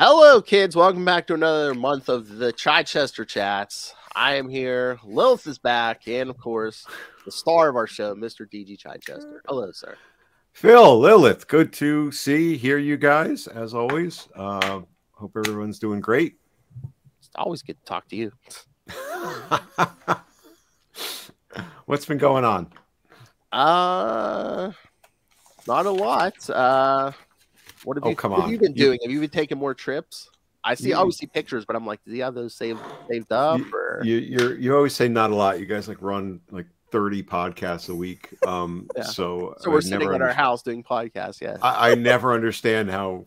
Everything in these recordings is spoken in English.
Hello, kids. Welcome back to another month of the Chichester Chats. I am here. Lilith is back, and of course, the star of our show, Mr. DG Chichester. Hello, sir. Phil, Lilith, good to see, hear you guys as always. Uh, hope everyone's doing great. It's always good to talk to you. What's been going on? Uh, not a lot. Uh, what have Oh, you, come on. you been You- doing? Have you been taking more trips? I see. I You- always see pictures, but I'm like, do you have those saved saved up? You, Or you, you're, you always say not a lot. You guys like run like 30 podcasts a week. Um, Yeah. so so we're I sitting never at our house doing podcasts. Yeah. I, I never understand how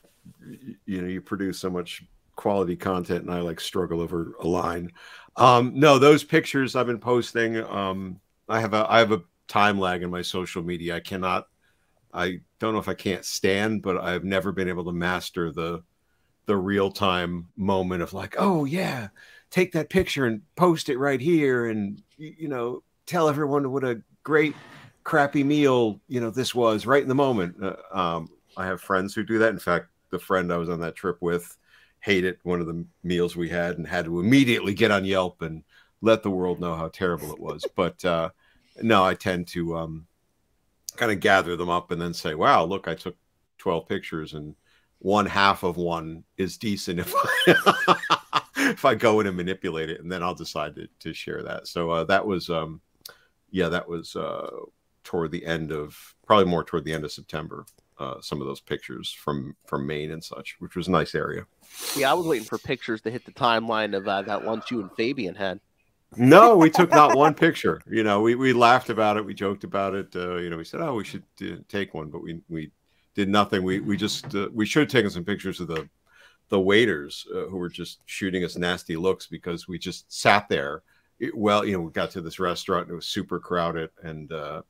you know you produce so much quality content and I like struggle over a line. Um, no, those pictures I've been posting. Um, I have a I have a time lag in my social media. I cannot. I don't know if I can't stand, but I've never been able to master the the real time moment of like, oh yeah, take that picture and post it right here, and you know, tell everyone what a great crappy meal you know this was right in the moment. Uh, um, I have friends who do that. In fact, the friend I was on that trip with hated one of the meals we had and had to immediately get on Yelp and let the world know how terrible it was. but uh, no, I tend to um, kind of gather them up and then say, "Wow, look, I took 12 pictures and one half of one is decent if I, if I go in and manipulate it, and then I'll decide to, to share that." So uh, that was, um, yeah, that was uh, toward the end of probably more toward the end of September. Uh, some of those pictures from from Maine and such, which was a nice area. Yeah, I was waiting for pictures to hit the timeline of uh, that lunch you and Fabian had. No, we took not one picture. You know, we, we laughed about it, we joked about it. Uh, you know, we said, "Oh, we should uh, take one," but we we did nothing. We we just uh, we should have taken some pictures of the the waiters uh, who were just shooting us nasty looks because we just sat there. It- well, you know, we got to this restaurant and it was super crowded, and uh,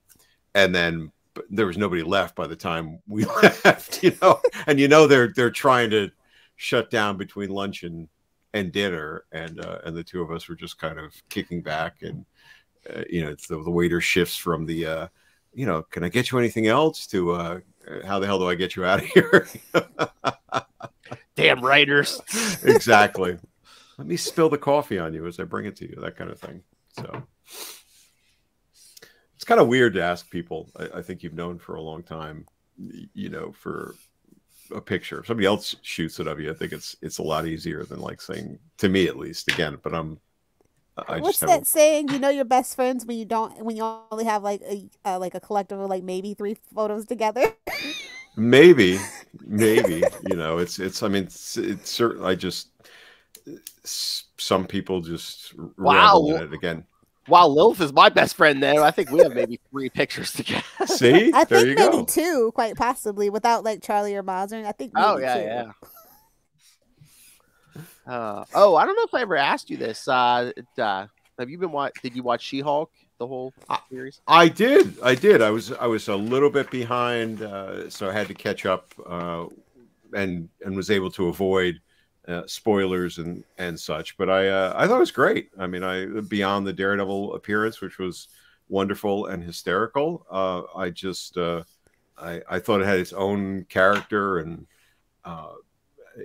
and then there was nobody left by the time we left. You know, and you know they're they're trying to shut down between lunch and and dinner, and uh, and the two of us were just kind of kicking back, and uh, you know, it's the, the waiter shifts from the, uh, you know, can I get you anything else? To uh, how the hell do I get you out of here? Damn writers. exactly. Let me spill the coffee on you as I bring it to you, that kind of thing. So it's kind of weird to ask people. I, I think you've known for a long time, you know, for a picture. If somebody else shoots it of you, I think it's it's a lot easier than like saying to me at least. Again, but I'm. I What's just have that saying? You know your best friends when you don't when you only have like a uh, like a collective of like maybe three photos together. maybe maybe you know it's it's i mean it's, it's certain i just some people just Wow. revel in it again Wow, Lilith is my best friend there. I think we have maybe three pictures together. see I there think you maybe go two, quite possibly, without like Charlie or Mazern. I think. Oh yeah, two. yeah. Uh, oh, I don't know if I ever asked you this. Uh, uh, have you been watch? Did you watch She-Hulk the whole series? i did i did i was i was a little bit behind uh so i had to catch up uh and and was able to avoid uh, spoilers and and such but i uh, i thought it was great. I mean i beyond the daredevil appearance which was wonderful and hysterical uh i just uh i i thought it had its own character and uh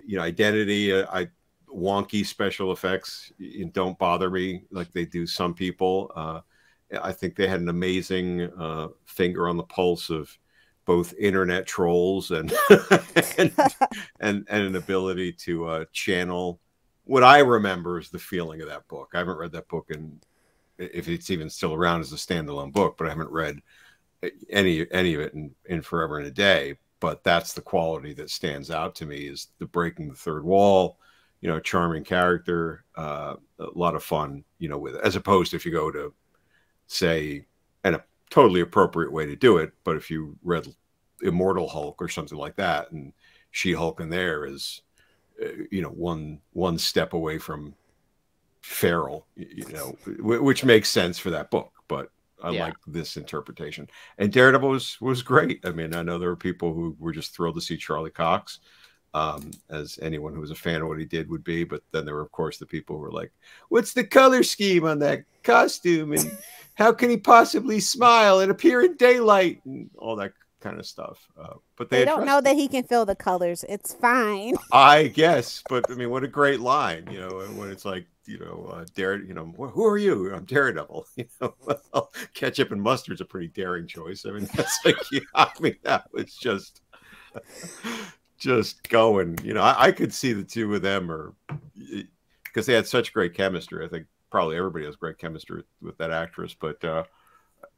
you know identity i wonky special effects don't bother me like they do some people. I think they had an amazing finger on the pulse of both internet trolls and and, and and an ability to uh, channel what I remember is the feeling of that book. I haven't read that book and if it's even still around as a standalone book, but I haven't read any any of it in, in forever and a day. But that's the quality that stands out to me is the breaking the third wall. You know, charming character, uh, a lot of fun. You know, with it, as opposed to if you go to say, and a totally appropriate way to do it. But if you read Immortal Hulk or something like that, and She Hulk in there is, uh, you know, one one step away from feral, you know, which makes sense for that book. But I Yeah. like this interpretation. And Daredevil was was great. I mean, I know there were people who were just thrilled to see Charlie Cox. Um, as anyone who was a fan of what he did would be, but then there were, of course, the people who were like, "What's the color scheme on that costume?" and how can he possibly smile and appear in daylight and all that kind of stuff. Uh, but they, They don't know it. that he can feel the colors. It's fine. I guess, but I mean, what a great line, you know, when it's like, you know, uh, dare, you know, who are you? I'm Daredevil. You know, well, ketchup and mustard's a pretty daring choice. I mean, that's like, yeah, I mean, that was just, just going. You know, I, I could see the two of them, or because they had such great chemistry. I think probably everybody has great chemistry with, with that actress, but uh,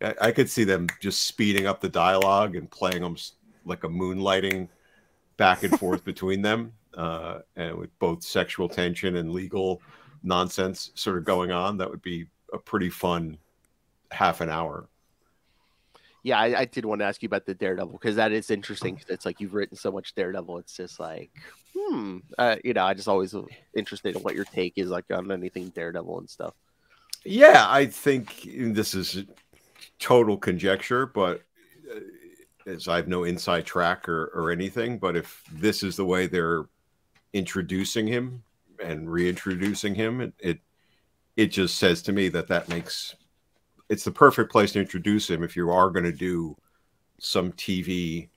I, I could see them just speeding up the dialogue and playing them like a moonlighting back and forth between them, uh, and with both sexual tension and legal nonsense sort of going on. That would be a pretty fun half an hour. Yeah, I, I did want to ask you about the Daredevil because that is interesting. 'cause it's like you've written so much Daredevil. It's just like, hmm, uh, you know, I just always interested in what your take is like on anything Daredevil and stuff. Yeah, I think this is total conjecture, but uh, as I have no inside track or, or anything, but if this is the way they're introducing him and reintroducing him, it, it it just says to me that that makes it's the perfect place to introduce him if you are going to do some TV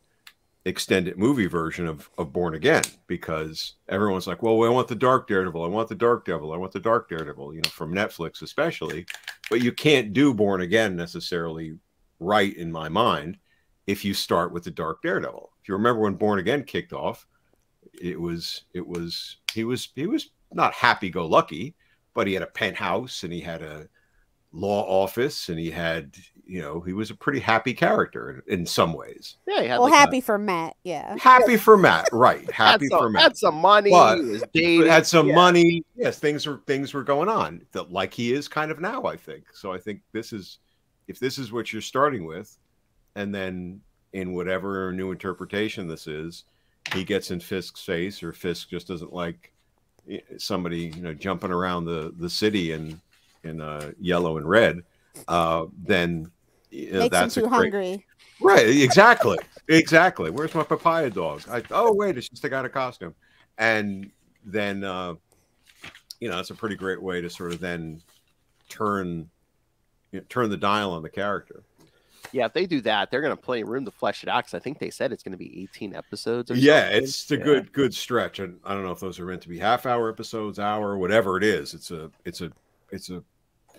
extended movie version of, of Born Again because everyone's like, well, I want the Dark Daredevil, I want the Dark Devil, I want the Dark Daredevil, you know, from Netflix especially. But you can't do Born Again necessarily right in my mind if you start with the Dark Daredevil. If you remember when Born Again kicked off, it was it was he was he was not happy go lucky, but he had a penthouse and he had a law office and he had you know he was a pretty happy character in, in some ways Yeah, he had Well, like, happy for Matt. Yeah. happy for matt right had happy some, for matt had some money, But- he dating, had some yeah. money yes things were things were going on that like he is kind of now i think so i think this is if this is what you're starting with and then in whatever new interpretation this is he gets in fisk's face or fisk just doesn't like eh, somebody you know jumping around the the city in in uh yellow and red uh then you know, Makes him that's a too great hungry. Right, exactly. exactly. Where's my papaya dog? I, oh, wait, it's just a guy in a costume. And then, uh, you know, it's a pretty great way to sort of then turn you know, turn the dial on the character. Yeah, if they do that, they're gonna play room to flesh it out. Because I think they said it's gonna be 18 episodes. Or Yeah, something. it's a Yeah. good good stretch. And I don't know if those are meant to be half hour episodes, hour, whatever it is. It's a it's a it's a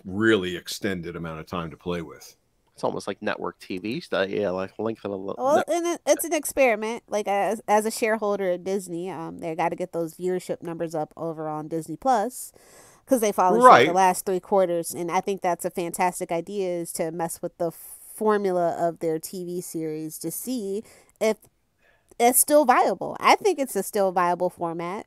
really extended amount of time to play with. It's almost like network TV stuff. Yeah, like length of a. lo- Well, and it's an experiment. Like as as a shareholder at Disney, um, they got to get those viewership numbers up over on Disney Plus because they followed Right. the last three quarters, and I think that's a fantastic idea is to mess with the formula of their TV series to see if it's still viable. I think it's a still viable format.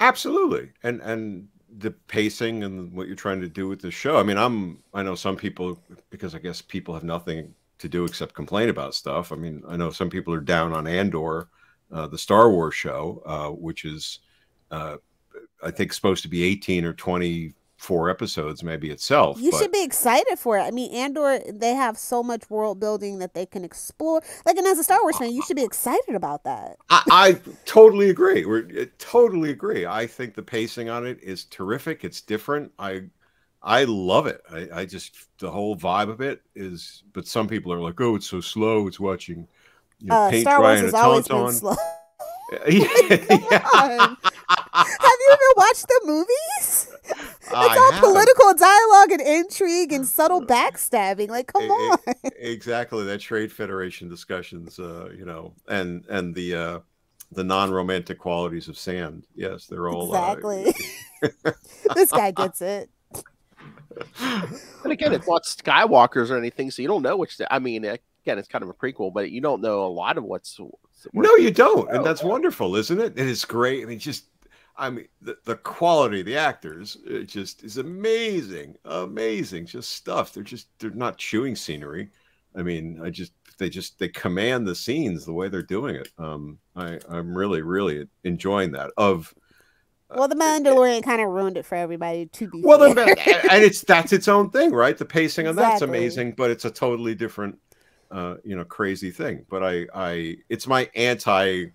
Absolutely. And and the pacing and what you're trying to do with the show. I mean, I'm I know some people because I guess people have nothing to do except complain about stuff. I mean, I know some people are down on Andor, uh, the Star Wars show, uh, which is uh, I think supposed to be 18 or 24 episodes maybe itself. You but- should be excited for it. I mean, Andor, they have so much world building that they can explore. Like, and as a Star Wars fan, you should be excited about that. I, I totally agree. We're totally agree. I think the pacing on it is terrific. It's different. I I love it. I, I just the whole vibe of it is. But some people are like, "Oh, it's so slow. It's watching you know, Uh, paint Star dry Wars in a tauntaun." slow. Yeah. on. Have you ever watched the movies? It's I all have. political dialogue and intrigue and subtle backstabbing. Like, come E- on. e- exactly that trade federation discussions uh you know and and the uh the non-romantic qualities of sand yes they're all Exactly. uh, this guy gets it. But again, it's not Skywalkers or anything, so you don't know which. I mean, again, it's kind of a prequel, but you don't know a lot of what's. No, you don't, Oh, and that's wonderful, isn't it? It is great. I mean, just, I mean, the, the quality of the actors, it just is amazing, amazing, just stuff. They're just, they're not chewing scenery. I mean, I just, they just, they command the scenes the way they're doing it. Um, I, I'm really, really enjoying that. Of, Well, the Mandalorian kind of ruined it for everybody. To be well, fair. then, and it's that's its own thing, right? The pacing on that's amazing, but it's a totally different, uh, you know, crazy thing. But I, I, it's my anti,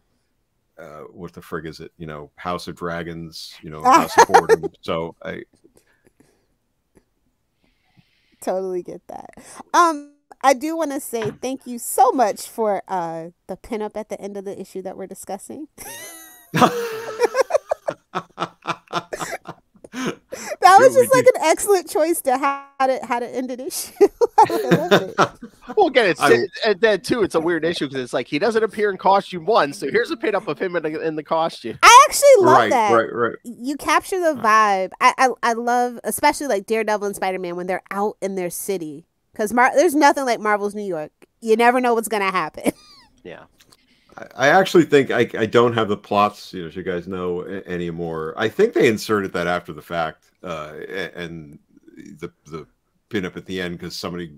uh, what the frig is it? You know, House of Dragons, you know, House of Boredom. So I, totally get that. Um, I do want to say thank you so much for uh, the pinup at the end of the issue that we're discussing. that was just like an excellent choice to how to how to end an issue. well, again, it's I, and then too, it's a weird issue because it's like he doesn't appear in costume one, so here's a pinup of him in the, in the costume. I actually love right, that. Right, right. You capture the vibe. I, I I love, especially like Daredevil and Spider Man when they're out in their city because Mar- there's nothing like Marvel's New York. You never know what's gonna happen. Yeah. I actually think I, I don't have the plots, you know, as you guys know anymore. I think they inserted that after the fact, uh, and the the pin up at the end because somebody,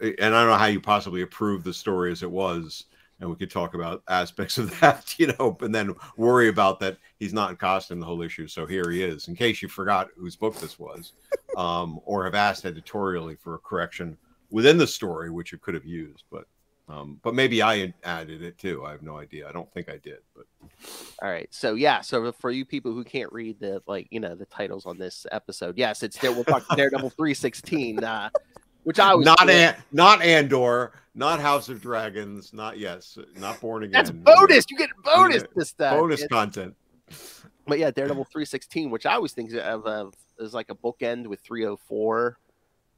and I don't know how you possibly approve the story as it was, and we could talk about aspects of that, you know, and then worry about that he's not in costume the whole issue. So here he is, in case you forgot whose book this was, um, or have asked editorially for a correction within the story, which you could have used, but um, but maybe I added it too. I have no idea. I don't think I did. But all right. So yeah. So for you people who can't read the like you know the titles on this episode, yes, it's there. We'll talk Daredevil three sixteen, uh, which I was not an, not Andor, not House of Dragons, not yes, not Born Again. That's bonus. You get bonus this time. Bonus content. But yeah, Daredevil three sixteen, which I always think of, of as like a bookend with three hundred oh four.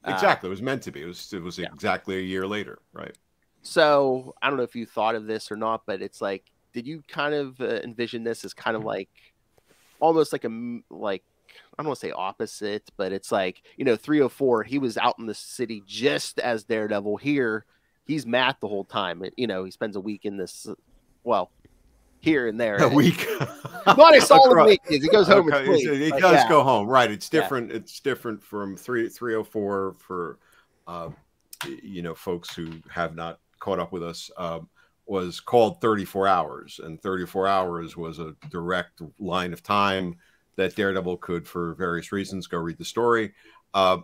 Uh, exactly. Uh, it was meant to be. It was. It was yeah. exactly a year later, right? So I don't know if you thought of this or not, but it's like, did you kind of uh, envision this as kind of like almost like a like I don't want to say opposite, but it's like you know 304. He was out in the city just as Daredevil. Here, he's Matt the whole time. You know, he spends a week in this. Well, here and there. A week. not a solid week. He goes home okay. and He does yeah. go home, right? It's different. Yeah. It's different from three three hundred oh four for, uh, you know, folks who have not caught up with us um, was called 34 Hours, and 34 Hours was a direct line of time that Daredevil could, for various reasons, go read the story, uh,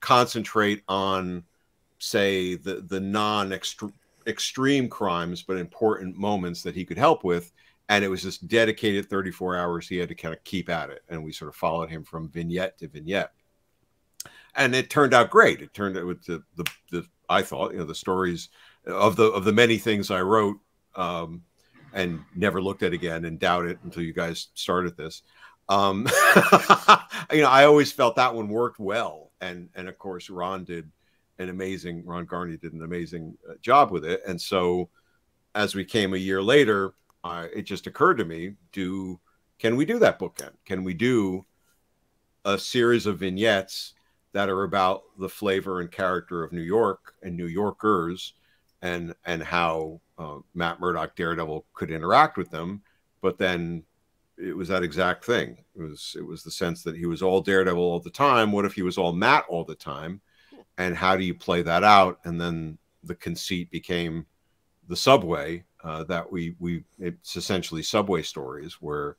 concentrate on, say, the the non extreme crimes but important moments that he could help with. And it was just dedicated 34 hours he had to kind of keep at it. And we sort of followed him from vignette to vignette. And it turned out great. It turned out with the, the, the I thought, you know, the stories of the of the many things I wrote um, and never looked at again and doubt it until you guys started this. Um, you know, I always felt that one worked well, and and of course Ron did an amazing. Ron Garney did an amazing uh, job with it, and so as we came a year later, it just occurred to me: do can we do that bookend? Can we do a series of vignettes that are about the flavor and character of New York and New Yorkers? And and how uh, Matt Murdock Daredevil could interact with them, but then it was that exact thing. It was it was the sense that he was all Daredevil all the time. What if he was all Matt all the time? And how do you play that out? And then the conceit became the subway uh, that we we it's essentially subway stories where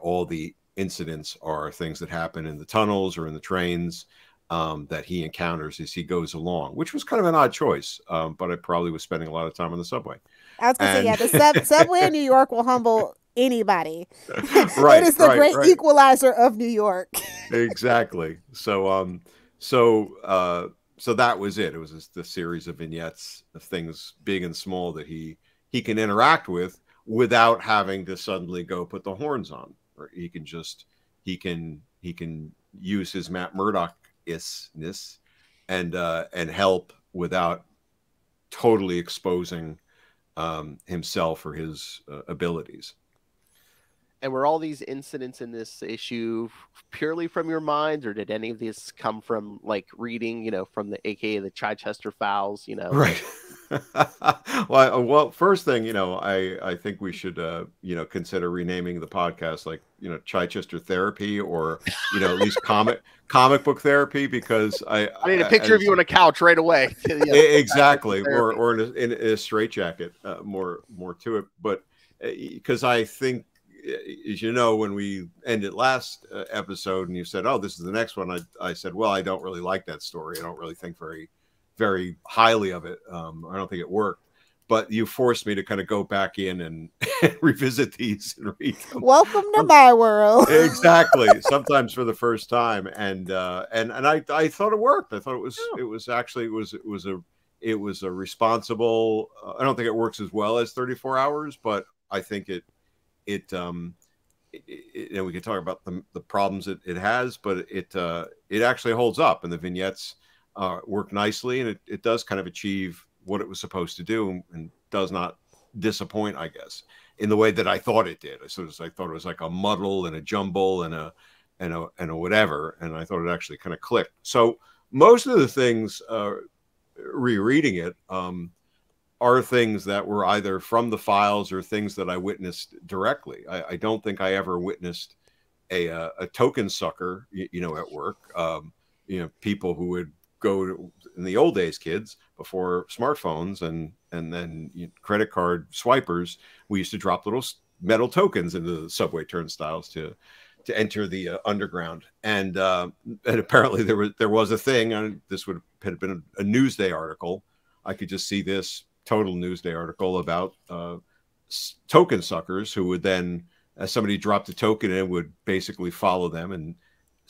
all the incidents are things that happen in the tunnels or in the trains um, that he encounters as he goes along, which was kind of an odd choice. Um, but I probably was spending a lot of time on the subway. I was going to say, yeah, the sub- subway in New York will humble anybody. right, it is the right, great right. equalizer of New York. exactly. So, um, so, uh, so that was it. It was just the series of vignettes of things big and small that he he can interact with without having to suddenly go put the horns on. Or he can just he can he can use his Matt Murdock isness and uh, and help without totally exposing um, himself or his uh, abilities. And were all these incidents in this issue purely from your mind, or did any of these come from like reading, you know, from the AKA the Chichester Files, you know? Right. well, well, first thing, you know, I I think we should, uh, you know, consider renaming the podcast like, you know, Chichester Therapy, or you know, at least comic comic book therapy, because I I need a picture of you on a couch right away. exactly, or or in a, in a straitjacket, uh, more more to it, but because uh, I think as you know, when we ended last uh, episode and you said, "Oh, this is the next one," I, I said, "Well, I don't really like that story. I don't really think very, very highly of it. Um, I don't think it worked." but you forced me to kind of go back in and, revisit these and read them. Welcome to my world. exactly. Sometimes for the first time, and uh, and and I I thought it worked. I thought it was it was actually it was it was a it was a responsible. Uh, I don't think it works as well as 34 hours, but I think it it um it, it, and we can talk about the, the problems it, it has, but it uh, it actually holds up, and the vignettes uh, work nicely, and it, it does kind of achieve what it was supposed to do, and does not disappoint, I guess, in the way that I thought it did. I sort of I thought it was like a muddle and a jumble and a and a and a whatever, and I thought it actually kind of clicked. So most of the things, uh, rereading it, um, are things that were either from the files or things that I witnessed directly. I, I don't think I ever witnessed a, a, uh, a token sucker, you, you, know, at work. Um, you know, people who would go to, in the old days, kids before smartphones and and then you know, credit card swipers, we used to drop little metal tokens into the subway turnstiles to to enter the uh, underground. And uh, and apparently there was there was a thing, and this would have been a, a Newsday article. I could just see this total Newsday article about uh, token suckers who would then, as somebody dropped a token in, would basically follow them and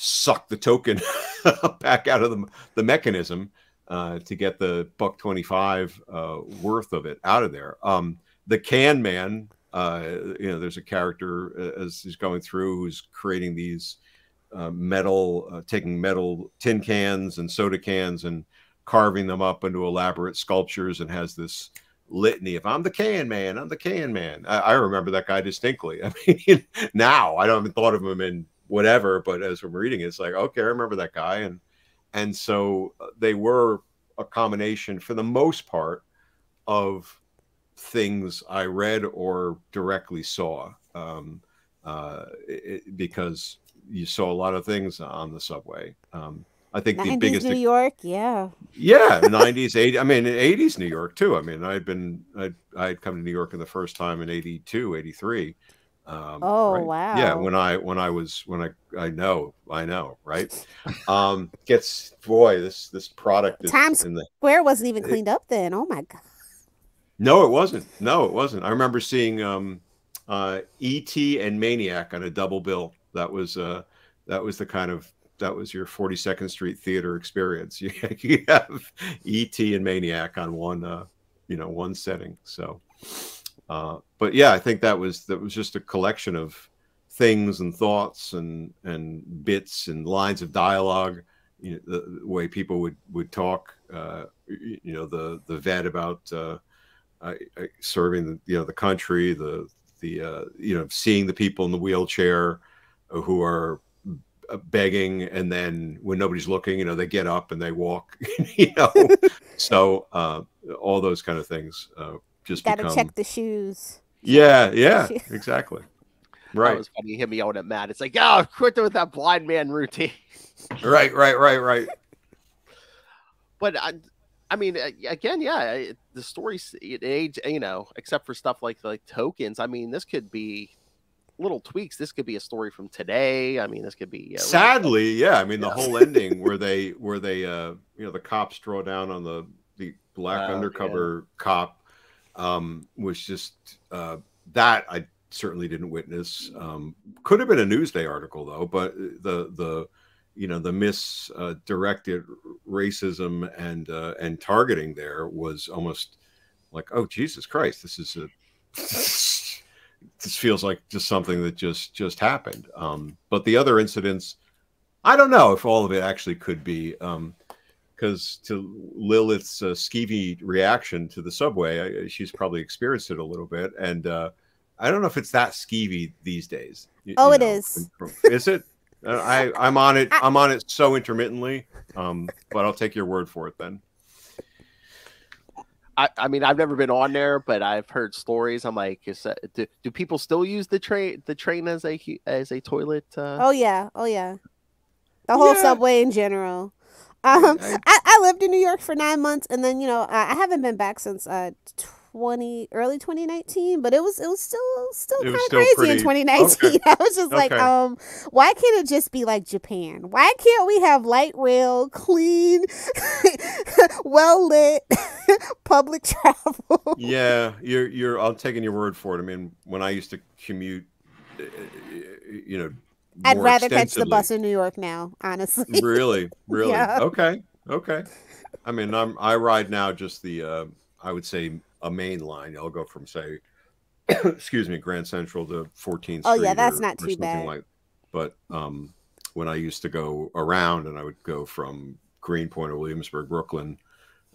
suck the token back out of the, the mechanism uh, to get the buck 25 uh, worth of it out of there. Um, the can man, uh, you know, there's a character uh, as he's going through who's creating these uh, metal, uh, taking metal tin cans and soda cans and carving them up into elaborate sculptures and has this litany of I'm the can man, I'm the can man. I, I remember that guy distinctly. I mean, now I don't even thought of him in whatever, but as we're reading, it's like, okay, I remember that guy. And and so uh, they were a combination for the most part of things I read or directly saw. Um, uh, it, because you saw a lot of things on the subway. Um, I think 90s the biggest New York, yeah. Yeah, 90s, 80s. I mean, 80s New York too. I mean, I'd been I'd I'd come to New York in the first time in 82, 83. Um, oh right? wow! Yeah, when I when I was when I I know I know right. Um, gets boy this this product Is Times the, Square wasn't even cleaned it, up then. Oh my god! No, it wasn't. No, it wasn't. I remember seeing um, uh, E.T. and Maniac on a double bill. That was uh, that was the kind of that was your 42nd Street theater experience. You, you have ET and Maniac on one, uh, you know, one setting. So, uh, but yeah, I think that was that was just a collection of things and thoughts and and bits and lines of dialogue. You know, the, the way people would would talk. Uh, you know, the the vet about uh, serving the you know the country, the the uh, you know seeing the people in the wheelchair who are uh, begging and then when nobody's looking you know they get up and they walk you know so uh, all those kind of things uh, just gotta become... check the shoes yeah yeah exactly right it was funny him yelling at matt it's like oh quit with that blind man routine right right right right but I, I mean, again, yeah, the story it age, you know, except for stuff like like tokens. I mean, this could be little tweaks. This could be a story from today. I mean, this could be. Uh, Sadly, yeah. I mean, yeah. the whole ending where they where they uh you know the cops draw down on the the black oh, undercover yeah. cop um was just uh that I certainly didn't witness. Um could have been a Newsday article though, but the the you know the misdirected uh, racism and uh, and targeting there was almost like oh Jesus Christ, this is a this feels like just something that just just happened. Um, but the other incidents, I don't know if all of it actually could be. Because to Lilith's uh, skeevy reaction to the subway, I, she's probably experienced it a little bit, and uh, I don't know if it's that skeevy these days. You, oh, you know, it is. Is it? Uh, I I'm on it. I'm on it so intermittently. Um, but I'll take your word for it then. I, I mean, I've never been on there, but I've heard stories. I'm like, is that, do, do people still use the train the train as a as a toilet? Uh... Oh yeah, oh yeah, the whole yeah. subway in general. Um, I, I, lived in New York for nine months, and then you know I, I haven't been back since uh 20 early 2019 but it was it was still still kind of crazy pretty- in 2019 i was just like um why can't it just be like japan? Why can't we have light rail clean well lit public travel? Yeah, you're you're. I'm taking your word for it. I mean, when I used to commute, uh, you know, i'd rather catch the bus in new york now honestly really, really. Yeah. Okay, okay. I mean, I'm I ride now just the uh, I would say a main line. I'll go from say, excuse me, Grand Central to 14th. Oh, yeah, that's or- not too bad. Like, but um, when I used to go around, and I would go from Greenpoint or Williamsburg, Brooklyn,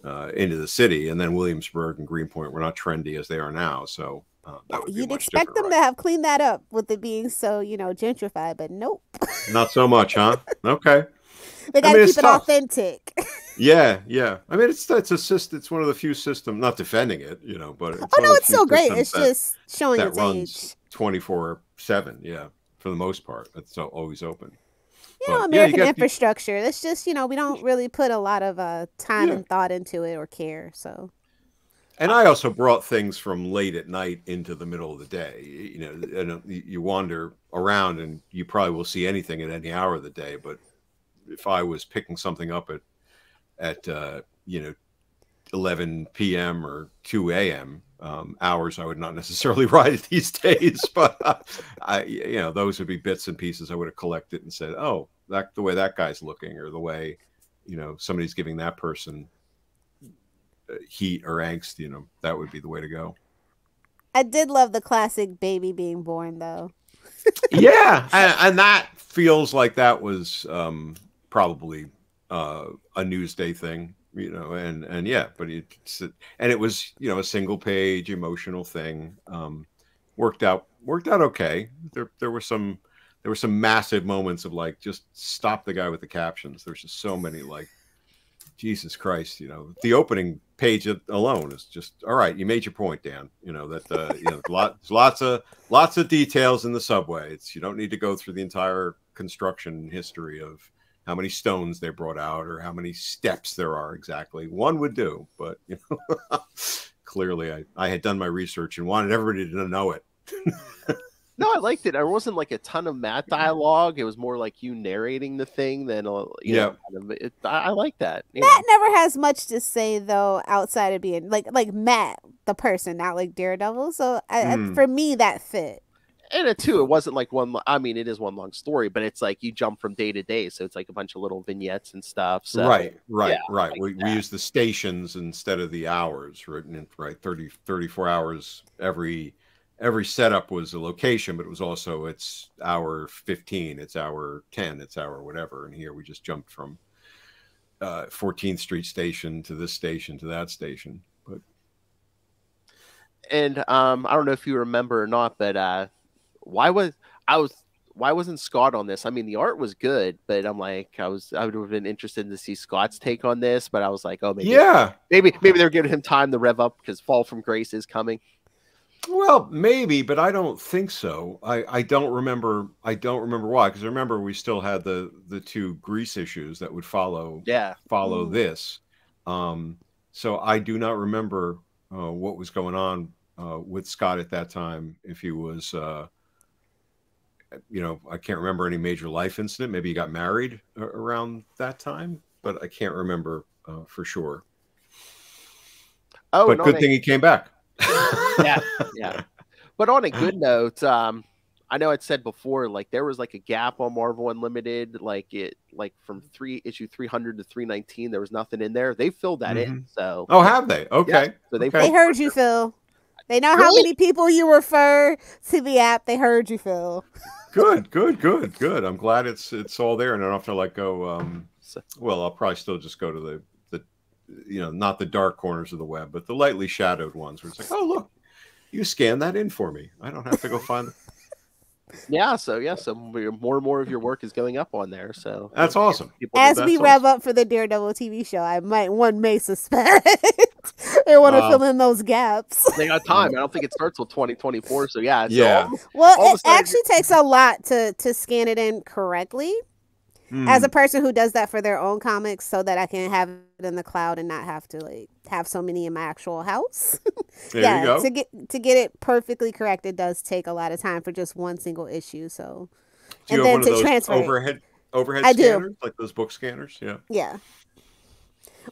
uh, into the city, and then Williamsburg and Greenpoint were not trendy as they are now. So uh, you'd expect them different to have cleaned that up with it being so you know gentrified but nope. Not so much, huh? Okay. they gotta mean, keep it tough. authentic Yeah, yeah. I mean, it's it's a system. It's one of the few systems. Not defending it, you know, but it's oh no it's still great it's that, just showing that its runs age twenty four seven. Yeah, for the most part, it's always open. you know But, yeah, you american got the- infrastructure it's just you know we don't really put a lot of uh time Yeah. and thought into it or care so And I also brought things from late at night into the middle of the day. You know, and uh, you wander around, and you probably will see anything at any hour of the day. But if I was picking something up at at uh, you know 11 p.m. or 2 a.m. Um, hours, I would not necessarily ride it these days. But uh, I, you know, those would be bits and pieces I would have collected and said, "Oh, that the way that guy's looking, or the way you know somebody's giving that person." Uh, heat or angst, you know, that would be the way to go. i did love the classic baby being born though yeah, and, and that feels like that was um, probably uh, a Newsday thing, you know, and and yeah, but it's and it was you know a single page emotional thing. Um, worked out worked out okay. There there were some there were some massive moments of like just stop the guy with the captions. There's just so many like Jesus Christ, you know, the opening page alone is just all right. You made your point, Dan. You know that uh, you know lot, there's lots of lots of details in the subway. It's you don't need to go through the entire construction history of how many stones they brought out or how many steps there are exactly. One would do, but you know, clearly I, I had done my research and wanted everybody to know it. No, I liked it. There wasn't like a ton of Matt dialogue. It was more like you narrating the thing than uh, you Yeah. know. Kind of, it, I, I like that. you know. Matt never has much to say though, outside of being like like Matt the person, not like Daredevil. So I, I- Mm. for me, that fit. and it too, it wasn't like one. I mean, it is one long story, but it's like you jump from day to day, so it's like a bunch of little vignettes and stuff. So right, right, yeah, right. like we, we use the stations instead of the hours, right? And, right 30, 34 hours every every setup was a location, but it was also it's hour 15, it's hour 10, it's hour whatever. And here we just jumped from uh 14th Street station to this station to that station. But and um, I don't know if you remember or not, but uh, why was I was why wasn't Scott on this? I mean, the art was good, but I'm like, I was I would have been interested to see Scott's take on this, but I was like, oh, maybe yeah, maybe maybe they're giving him time to rev up because Fall from Grace is coming. Well, maybe, but I don't think so. I, I don't remember. I don't remember why. Because I remember, we still had the the two Grease issues that would follow Yeah, follow Mm. this. Um, so I do not remember uh, what was going on uh, with Scott at that time. If he was, uh, you know, I can't remember any major life incident. Maybe he got married a- around that time, but I can't remember uh, for sure. Oh, but and good a- thing he came back. Yeah, yeah. But on a good note, um, I know I'd said before, like there was like a gap on Marvel Unlimited, like it, like from three issue three hundred to three nineteen, there was nothing in there. They filled that in, so Oh, have they? Okay. so they okay. They heard you, Phil. They know how many people you refer to the app. They heard you, Phil. good good good good i'm glad it's it's all there and i don't have to like go um well i'll probably still just go to the the you know not the dark corners of the web but the lightly shadowed ones where it's like oh look you scan that in for me i don't have to go find yeah, so yeah, so more and more of your work is going up on there. So that's awesome As that's we awesome. rev up for the Daredevil TV show, I might one may suspect they want to uh, Wow. fill in those gaps. they got time. I don't think it starts till twenty twenty four. So yeah, so Yeah. all- Well, All it actually takes a lot to to scan it in correctly. As a Mm. person who does that for their own comics so that I can have it in the cloud and not have to like have so many in my actual house. there yeah, you go. to get to get it perfectly correct, it does take a lot of time for just one single issue. So Do and then to transfer overhead overhead I do. like those book scanners? Yeah. yeah.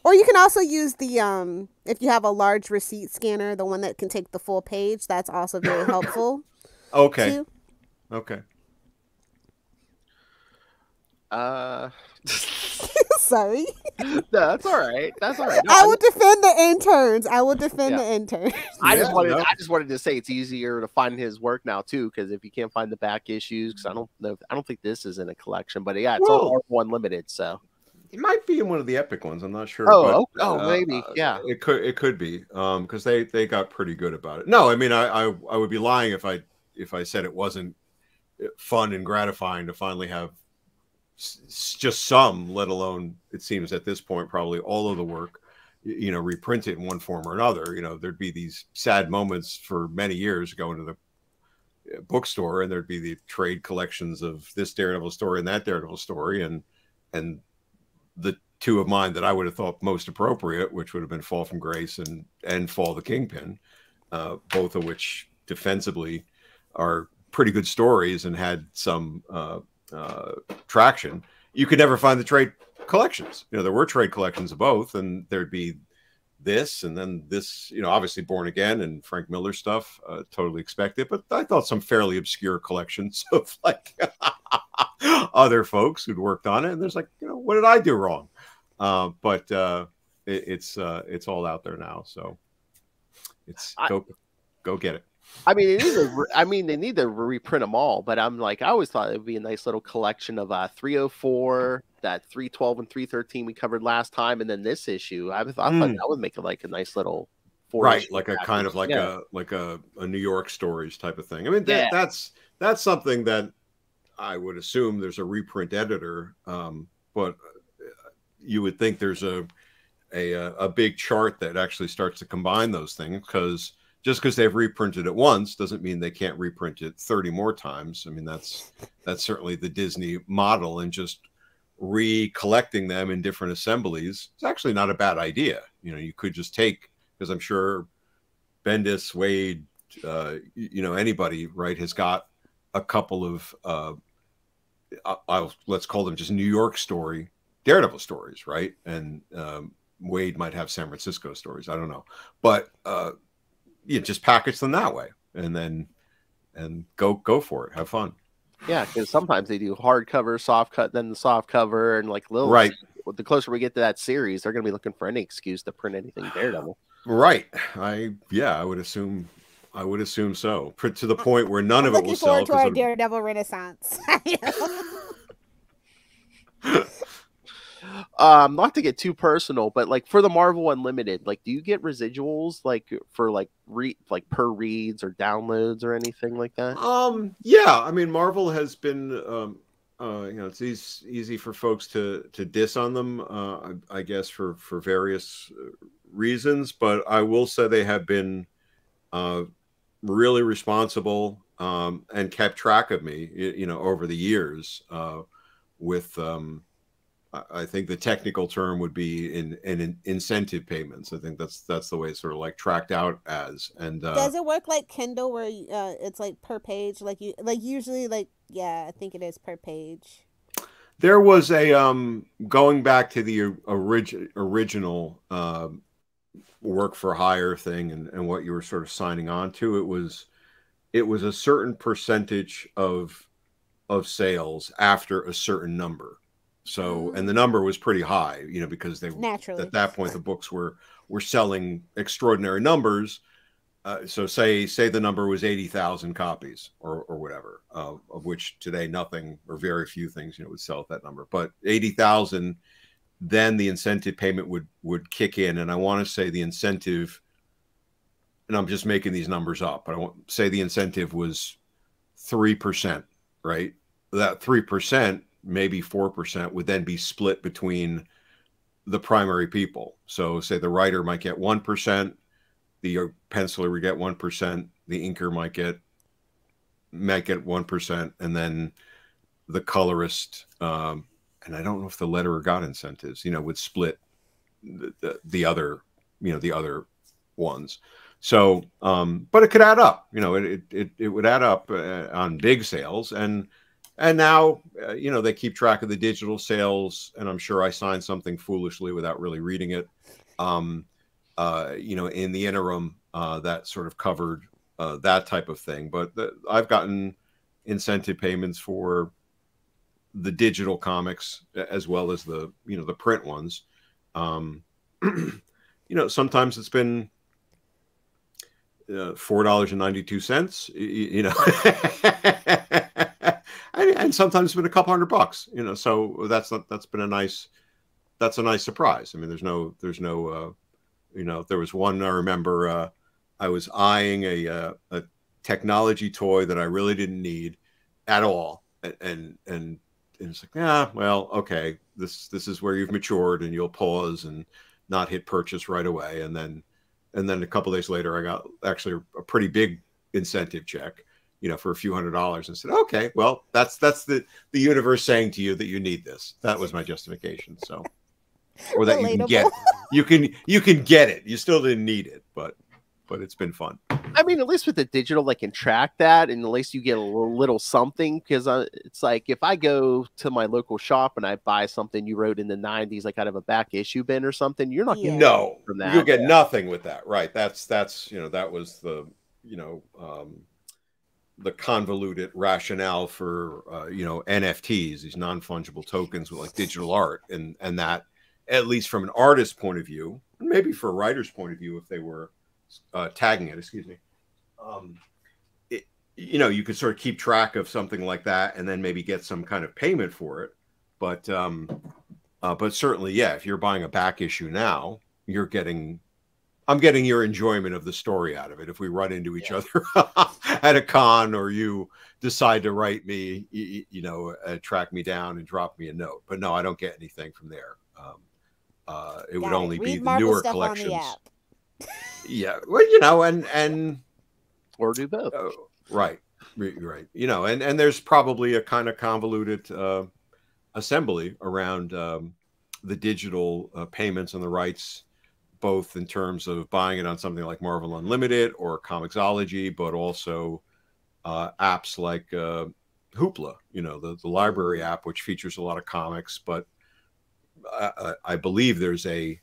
Or you can also use the um if you have a large receipt scanner, the one that can take the full page. That's also very helpful Okay. too. Okay. Uh, Sorry, no, that's all right. That's all right. No, I I, will defend the interns. I will defend Yeah. the interns. I just wanted. no. I just wanted to say it's easier to find his work now too, because if you can't find the back issues, because I don't know, I don't think this is in a collection, but yeah, it's Whoa. all Marvel Unlimited. So It might be in one of the epic ones. I'm not sure. Oh, but, oh, oh, maybe, yeah. It could it could be um because they they got pretty good about it. No, I mean I, I I would be lying if I if I said it wasn't uh, fun and gratifying to finally have s- s- just some, let alone it seems at this point probably all of the work, you know, reprinted in one form or another. You know, there'd be these sad moments for many years going to the uh, bookstore, and there'd be the trade collections of this Daredevil story and that Daredevil story, and and the two of mine that I would have thought most appropriate, which would have been Fall from Grace and and Fall the Kingpin, uh, both of which defensively are pretty good stories and had some uh, uh, traction. You could never find the trade collections. You know, there were trade collections of both, and there'd be this and then this. You know, obviously Born Again and Frank Miller stuff, uh, totally expected. But I thought some fairly obscure collections of like other folks who'd worked on it, and there's like, you know, what did I do wrong? Uh, but uh, it, it's uh, it's all out there now, so it's I- go go get it. I mean, they need to. I mean, they need to reprint them all. But I'm like, I always thought it would be a nice little collection of uh 304, that 312 and 313 we covered last time, and then this issue. I, I thought Mm. that would make it like a nice little four right like a package. kind of like Yeah. a like a, a new york stories type of thing i mean that, Yeah. that's that's something that i would assume there's a reprint editor um but uh, you would think there's a a uh, a big chart that actually starts to combine those things because just because they've reprinted it once doesn't mean they can't reprint it 30 more times i mean that's that's certainly the disney model and just recollecting them in different assemblies is actually not a bad idea you know you could just take because I'm sure Bendis, Waid, uh, you know, anybody, right, has got a couple of, uh, I'll let's call them just New York story, Daredevil stories, right? And um, Waid might have San Francisco stories. I don't know, but uh, you just package them that way, and then and go go for it, have fun. Yeah, because sometimes they do hardcover, soft cut, then the soft cover, and like little. Right. The closer we get to that series, they're going to be looking for any excuse to print anything Daredevil. Right. I yeah, I would assume. I would assume so. Pr- To the point where none I'm of it looking will sell. forward to 'cause our it'll- Daredevil Renaissance. Um, not to get too personal, but like for the Marvel Unlimited, like, do you get residuals like for like re like per reads or downloads or anything like that? Um, yeah, I mean, Marvel has been, um, uh, you know, it's easy, easy for folks to to diss on them, uh, I, I guess for for various uh, reasons. But I will say they have been uh, really responsible um, and kept track of me, you know, over the years. Uh, with, um, I, think the technical term would be in, in incentive payments. I think that's that's the way it's sort of like tracked out as. And uh, Does it work like Kindle where uh, it's like per page? Like you like usually like yeah, I think it is per page. There was a um going back to the orig- original um work for hire thing and, and what you were sort of signing on to. It was it was a certain percentage of of sales after a certain number. So and the number was pretty high, you know, because they Naturally. at that point the books were were selling extraordinary numbers. Uh, so say say the number was eighty thousand copies or or whatever, uh, of which today nothing or very few things you know would sell at that number. But eighty thousand, then the incentive payment would would kick in, and I want to say the incentive, and I'm just making these numbers up, but I want say the incentive was three percent, right? That three percent, maybe four percent, would then be split between the primary people. So say the writer might get one percent the penciler would get one percent, the inker might get might get one percent, and then the colorist um, and I don't know if the letterer got incentives, you know, would split the, the, the other, you know, the other ones. So, um, but it could add up, you know, it, it, it would add up uh, on big sales. And, and now, uh, you know, they keep track of the digital sales. And I'm sure I signed something foolishly without really reading it. Um, uh, you know, in the interim, uh, that sort of covered uh, that type of thing. But the, I've gotten incentive payments for the digital comics as well as the you know the print ones. Um, you know, sometimes it's been uh, four dollars and ninety two cents. You, you know. and, sometimes it's been a couple hundred bucks, you know. So that's that's been a nice, that's a nice surprise. I mean, there's no, there's no, uh, you know, there was one I remember. Uh, I was eyeing a, uh, a technology toy that I really didn't need at all, and and and, and it's like, yeah, well, okay, this this is where you've matured, and you'll pause and not hit purchase right away, and then and then a couple days later, I got actually a pretty big incentive check, you know, for a few hundred dollars, and said, okay, well, that's that's the the universe saying to you that you need this. That was my justification. So, or that Relatable. you can get you can you can get it. You still didn't need it, but but it's been fun. I mean, at least with the digital, they can track that, and at least you get a little, little something. Because uh, it's like if I go to my local shop and I buy something you wrote in the '90s, like out of a back issue bin or something, you're not getting no from that. You'll get yeah. nothing with that, right? That's that's you know that was the you know um, the convoluted rationale for uh, you know NFTs, these non fungible tokens with like digital art, and and that at least from an artist's point of view, maybe for a writer's point of view, if they were uh, tagging it, excuse me. Um, it, you know, you could sort of keep track of something like that and then maybe get some kind of payment for it. But, um, uh, but certainly, yeah, if you're buying a back issue now, you're getting, I'm getting your enjoyment of the story out of it. If we run into each yeah. other at a con or you decide to write me, you, you know, uh, track me down and drop me a note. But no, I don't get anything from there. Um, uh, it Got would only be the newer collections. The yeah well you know and and or do both uh, right right you know and and there's probably a kind of convoluted uh, assembly around um, the digital uh, payments and the rights both in terms of buying it on something like marvel unlimited or comixology but also uh, apps like uh, hoopla you know the, the library app which features a lot of comics but I, I believe there's a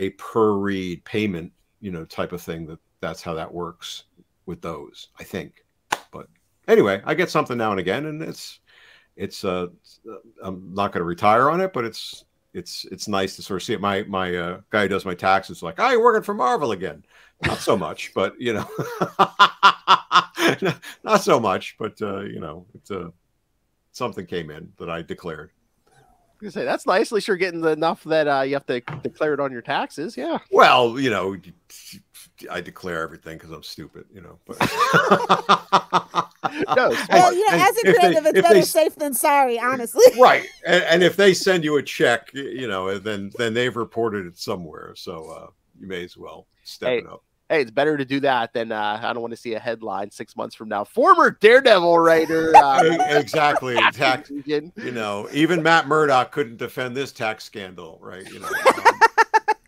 a per read payment you know type of thing that that's how that works with those i think. But anyway i get something now and again and it's it's uh i'm not going to retire on it but it's it's it's nice to sort of see it. My my uh, guy who does my taxes like oh you're working for marvel again. Not so much but you know not so much but uh you know it's uh something came in that i declared you say that's nice. At least you're getting enough that uh, you have to declare it on your taxes. Yeah. Well, you know, I declare everything because I'm stupid. You know. But... no. Well, you know, as a creative, they, it's better they, safe than sorry, honestly. Right, and, and, if they send you a check, you know, then then they've reported it somewhere, so uh, you may as well step hey, it up hey, it's better to do that than uh, I don't want to see a headline six months from now. Former Daredevil writer. Uh, exactly. Tax, you know, even Matt Murdock couldn't defend this tax scandal, right? You know.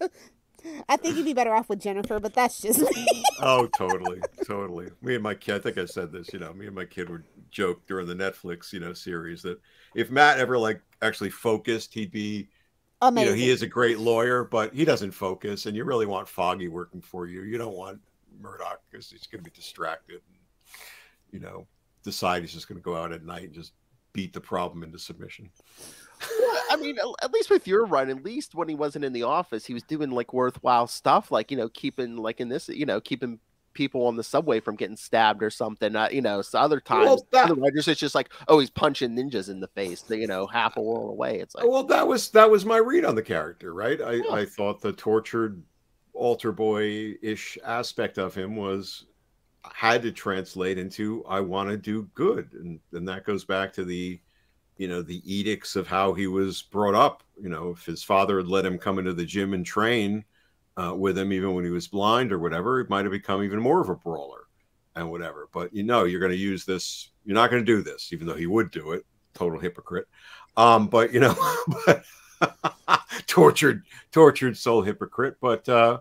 Um, I think you'd be better off with Jennifer, but that's just me. oh, totally, totally. Me and my kid. I think I said this. You know, me and my kid would joke during the Netflix, you know, series that if Matt ever like actually focused, he'd be Amazing. You know, he is a great lawyer, but he doesn't focus, and you really want Foggy working for you. You don't want Murdock because he's going to be distracted and, you know, decide he's just going to go out at night and just beat the problem into submission. Well, I mean, at least with your run, at least when he wasn't in the office, he was doing like worthwhile stuff, like you know, keeping like in this, you know, keeping people on the subway from getting stabbed or something. Uh, you know, so other times, well, that, other writers, it's just like, oh, he's punching ninjas in the face. You know, half a world away. It's like, well, that was that was my read on the character, right? I, yeah. I thought the tortured altar boy ish aspect of him was had to translate into I want to do good, and and that goes back to the you know the edicts of how he was brought up. You know, if his father had let him come into the gym and train uh, with him, even when he was blind or whatever, it might have become even more of a brawler and whatever. But you know, you're going to use this. You're not going to do this, even though he would do it. total hypocrite. Um, but you know, tortured, tortured soul hypocrite. But uh,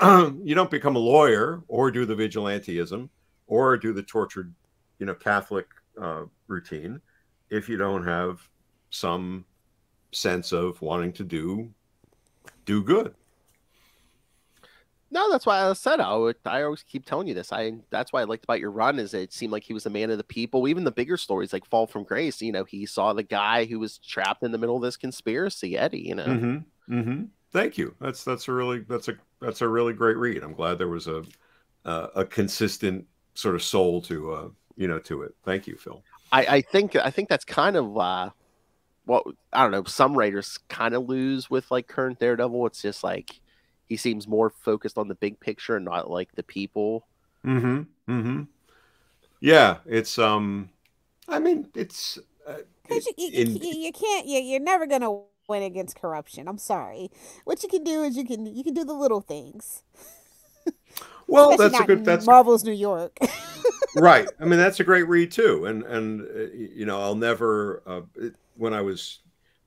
you don't become a lawyer or do the vigilanteism or do the tortured, you know, Catholic uh, routine if you don't have some sense of wanting to do do good. No, that's why I said I, would, I always keep telling you this. I that's why I liked about your run is it seemed like he was a man of the people. Even the bigger stories like Fall from Grace, you know, he saw the guy who was trapped in the middle of this conspiracy, Eddie. You know. Mm-hmm. Mm-hmm. Thank you. That's that's a really that's a that's a really great read. I'm glad there was a uh, a consistent sort of soul to uh, you know to it. Thank you, Phil. I, I think I think that's kind of uh, what I don't know. Some writers kind of lose with like current Daredevil. It's just like he seems more focused on the big picture and not like the people. Mm-hmm. Mm-hmm. Yeah, it's um, I mean, it's uh, you, you, in... you, you, can't. You, you're never gonna win against corruption. I'm sorry. What you can do is you can you can do the little things. Well, that's a good. That's Marvel's New York. right. I mean, that's a great read too. And and uh, you know, I'll never. Uh, it, when I was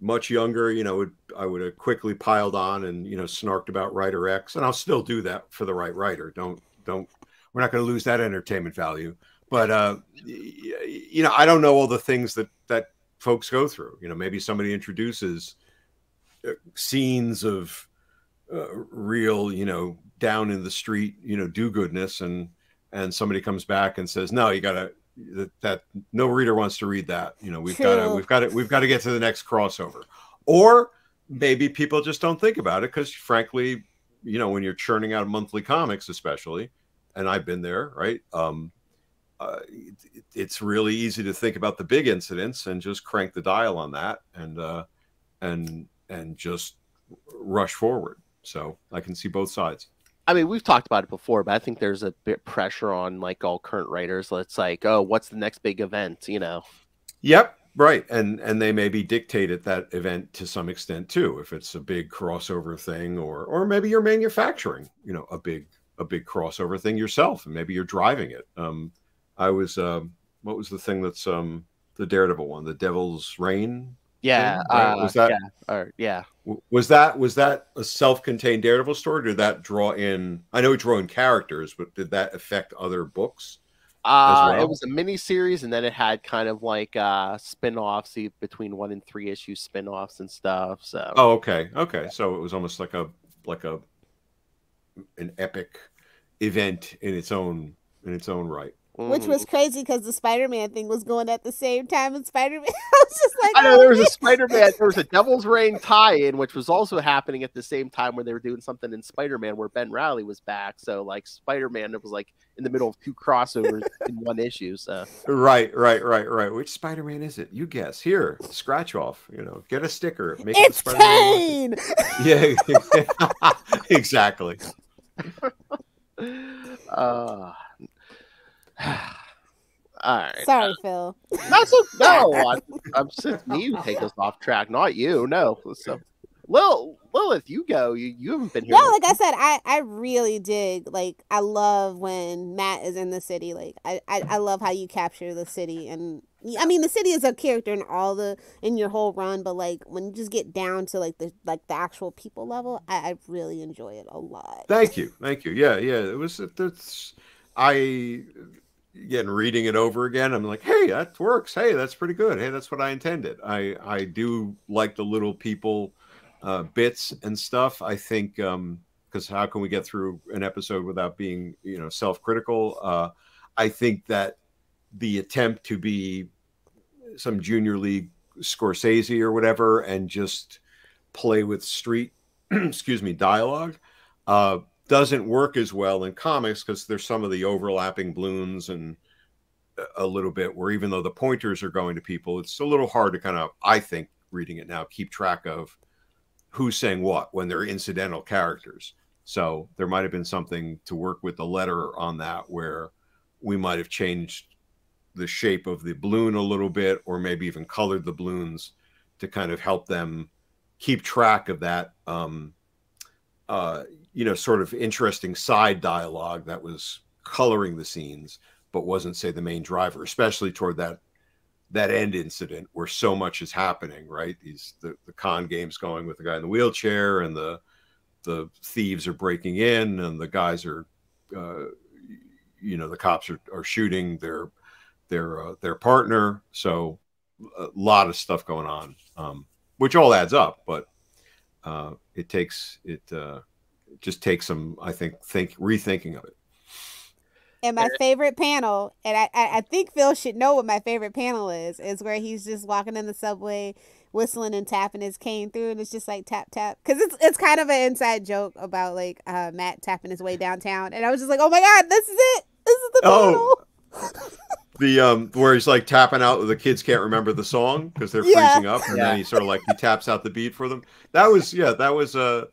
much younger, you know, would, I would have quickly piled on and you know snarked about writer X, and I'll still do that for the right writer. Don't don't. We're not going to lose that entertainment value. But uh, you know, I don't know all the things that that folks go through. You know, maybe somebody introduces uh, scenes of uh, real, you know, down in the street, you know, do goodness, and and somebody comes back and says, no, you got to that, that no reader wants to read that. You know, we've got to we've got to we've got to get to the next crossover, or maybe people just don't think about it because, frankly, you know, when you're churning out monthly comics, especially, and I've been there, right? Um, uh, it, it's really easy to think about the big incidents and just crank the dial on that and uh, and and just rush forward. So I can see both sides. I mean, we've talked about it before, but I think there's a bit pressure on like all current writers. Let's like, oh, what's the next big event? You know. Yep. Right. And and they maybe dictate at that event to some extent too, if it's a big crossover thing, or or maybe you're manufacturing, you know, a big a big crossover thing yourself, and maybe you're driving it. Um, I was um, what was the thing that's um the Daredevil one, the Devil's Reign. Yeah, uh, was that? Yeah, or, yeah. Was that was that a self-contained Daredevil story? did that draw in? I know it drew in characters, but did that affect other books? Uh, well? It was a mini series, and then it had kind of like uh, spin-offs between one and three issue spin-offs and stuff. So. Oh, okay, okay. So it was almost like a like a an epic event in its own in its own right. Mm-hmm. Which was crazy because the Spider Man thing was going at the same time, and Spider Man. I was just like, I know oh, there was a Spider Man, there was a Devil's Reign tie in, which was also happening at the same time when they were doing something in Spider Man where Ben Riley was back. So, like, Spider Man, it was like in the middle of two crossovers in one issue. So, right, right, right, right. Which Spider Man is it? You guess. Here, scratch off, you know, get a sticker. Make it's it Kaine! Yeah, exactly. uh, all right. Sorry, Phil. That's a, no. I, I'm just me who take us off track, not you. No. So, Lil, Lilith, you go. You you haven't been here. No, like I said, I I really dig. Like I love when Matt is in the city. Like I I, I love how you capture the city and. I mean, the city is a character in all the in your whole run, but like when you just get down to like the like the actual people level, I, I really enjoy it a lot. Thank you, thank you. Yeah, yeah. It was. It's. I again reading it over again i'm like hey that works. Hey that's pretty good. Hey that's what i intended. I i do like the little people uh, bits and stuff. I think um because how can we get through an episode without being you know self-critical? Uh i think that the attempt to be some junior league scorsese or whatever and just play with street excuse me dialogue uh doesn't work as well in comics because there's some of the overlapping balloons and a little bit where even though the pointers are going to people, it's a little hard to kind of, I think, reading it now, keep track of who's saying what when they're incidental characters. So there might have been something to work with the letter on that where we might have changed the shape of the balloon a little bit, or maybe even colored the balloons to kind of help them keep track of that um, uh, you know, sort of interesting side dialogue that was coloring the scenes, but wasn't, say, the main driver, especially toward that that end incident where so much is happening, right? These the, the con games going with the guy in the wheelchair and the the thieves are breaking in and the guys are uh, you know the cops are, are shooting their their uh, their partner so a lot of stuff going on um, which all adds up but uh, it takes it uh, just takes some i think think rethinking of it and my favorite panel, and I, I think Phil should know what my favorite panel is, is where he's just walking in the subway, whistling and tapping his cane through, and it's just like tap tap, because it's it's kind of an inside joke about like uh, Matt tapping his way downtown, and I was just like, oh my god, this is it, this is the panel. Oh. the um where he's like tapping out the kids can't remember the song because they're Yeah. freezing up and Yeah. then he sort of like he taps out the beat for them that was yeah that was uh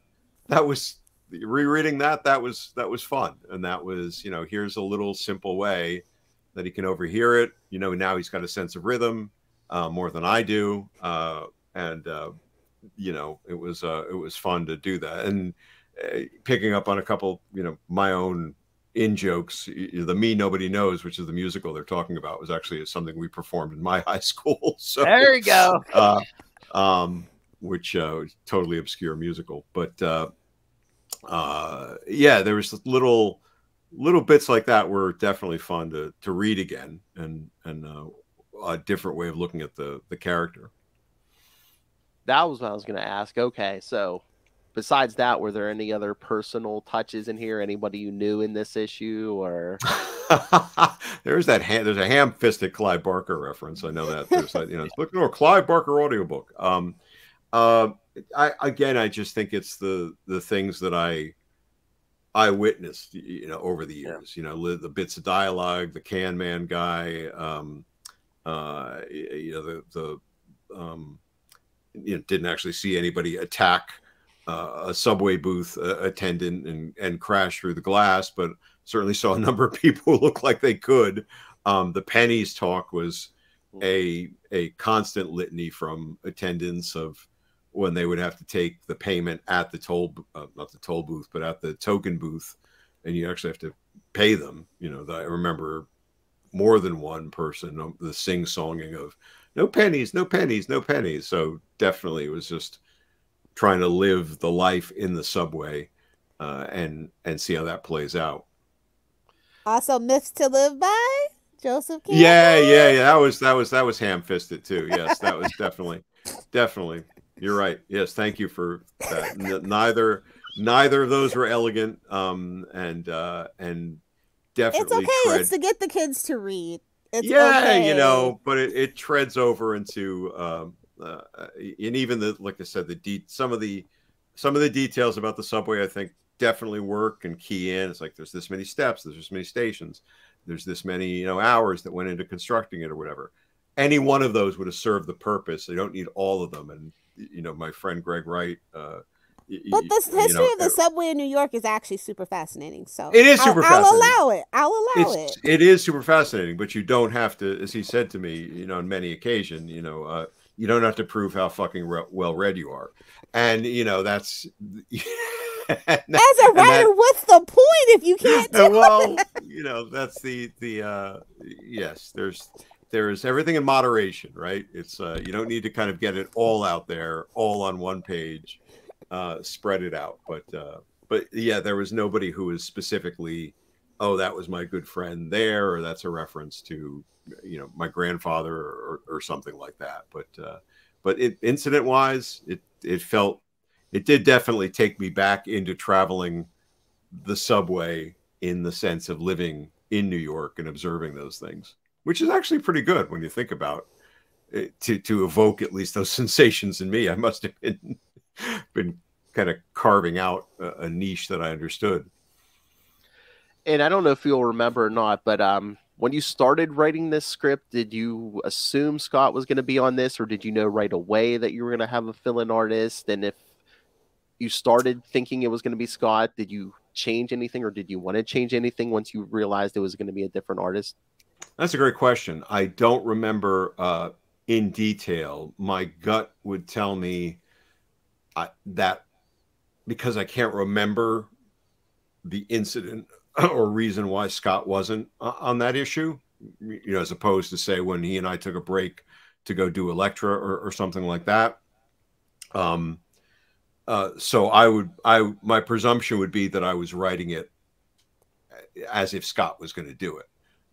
that was rereading that that was that was fun. And that was you know here's a little simple way that he can overhear it. You know now he's got a sense of rhythm uh, more than i do. Uh and uh you know it was uh it was fun to do that. And uh, picking up on a couple you know my own in jokes the me nobody knows which is the musical they're talking about was actually something we performed in my high school. So There you go. uh, um, which uh, totally obscure musical. But uh, yeah, there was little little bits like that were definitely fun to to read again, and and uh, a different way of looking at the the character. That was what I was going to ask. Okay, so besides that, were there any other personal touches in here? Anybody you knew in this issue, or there's that hand, there's a ham-fisted Clive Barker reference. I know that. There's that, you know, look at a Clive Barker audiobook. Um, uh, I again, I just think it's the the things that I I witnessed, you know, over the Yeah. years. You know, the bits of dialogue, the Can Man guy, um, uh, you know, the the um, you know, didn't actually see anybody attack uh, a subway booth uh, attendant and and crash through the glass, but certainly saw a number of people who looked like they could. Um, the pennies talk was a a constant litany from attendants of when they would have to take the payment at the toll uh, not the toll booth but at the token booth and you actually have to pay them you know i remember more than one person um, the sing songing of no pennies no pennies no pennies so definitely it was just trying to live the life in the subway uh, and and see how that plays out Also, myths to live by, Joseph. Campbell. Yeah, yeah, yeah. That was that was that was ham fisted too. Yes, that was definitely, definitely. You're right. Yes, thank you for that. Neither neither of those were elegant, um, and uh, and It's definitely okay. tread. It's to get the kids to read. It's yeah, okay. you know, but it, it treads over into um, uh, and even the like I said, the de- some of the some of the details about the subway, I think, definitely work and key in. It's like there's this many steps, there's this many stations, there's this many you know hours that went into constructing it or whatever. Any one of those would have served the purpose. They don't need all of them. And you know, my friend Greg Wright. Uh, But the you history know, of the subway in New York is actually super fascinating. So It is I'll- super I'll, allow it. I'll allow it's it. it is super fascinating, but you don't have to, as he said to me, you know, on many occasion, you know, uh, you don't have to prove how fucking re- well read you are, and you know that's. As a writer, what's the point if you can't do Uh, well, you know, that's the the uh yes, there's there's everything in moderation, right? It's uh you don't need to kind of get it all out there, all on one page, uh spread it out. But uh but yeah, there was nobody who was specifically, oh, that was my good friend there, or that's a reference to you know my grandfather or, or something like that. But uh but it incident wise, it it felt it did definitely take me back into traveling the subway in the sense of living in New York and observing those things, which is actually pretty good when you think about it, to to evoke at least those sensations in me. I must have been been kind of carving out a, a niche that I understood. and I don't know if you'll remember or not, but um, when you started writing this script, did you assume Scott was going to be on this, or did you know right away that you were going to have a fill-in artist? And if you started thinking it was going to be Scott, did you change anything, or did you want to change anything once you realized it was going to be a different artist? That's a great question. I don't remember uh, in detail. My gut would tell me I, that because I can't remember the incident or reason why Scott wasn't uh, on that issue. you know, as opposed to say when he and I took a break to go do Elektra or, or something like that. Um, uh, so I would, I my presumption would be that I was writing it as if Scott was going to do it,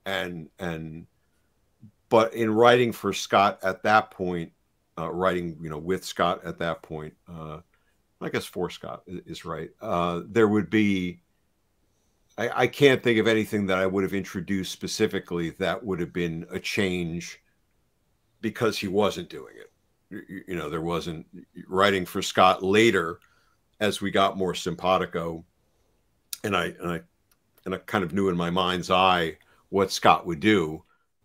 and and but in writing for Scott at that point, uh, writing you know with Scott at that point, uh, I guess for Scott is, right. Uh, there would be I, I, can't think of anything that I would have introduced specifically that would have been a change because he wasn't doing it. You, you know, there wasn't writing for Scott later as we got more simpatico, and I and I and I kind of knew in my mind's eye what Scott would do.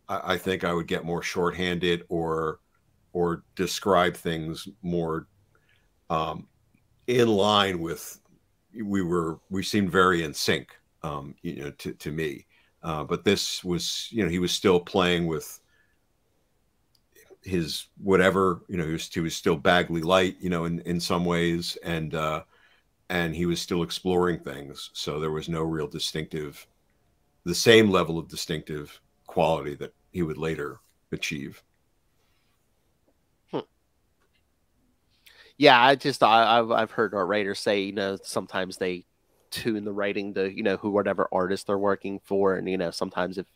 I, I think I would get more shorthanded or or describe things more um, in line with we were we seemed very in sync um, you know, to, to me. Uh, but this was, you know, he was still playing with his whatever, you know, he was, he was still Bagley light, you know, in, in some ways. And, uh, and he was still exploring things. So there was no real distinctive, the same level of distinctive quality that he would later achieve. Hmm. Yeah, I just I, have I've heard our writers say you know sometimes they tune the writing to you know who whatever artist they're working for and you know sometimes if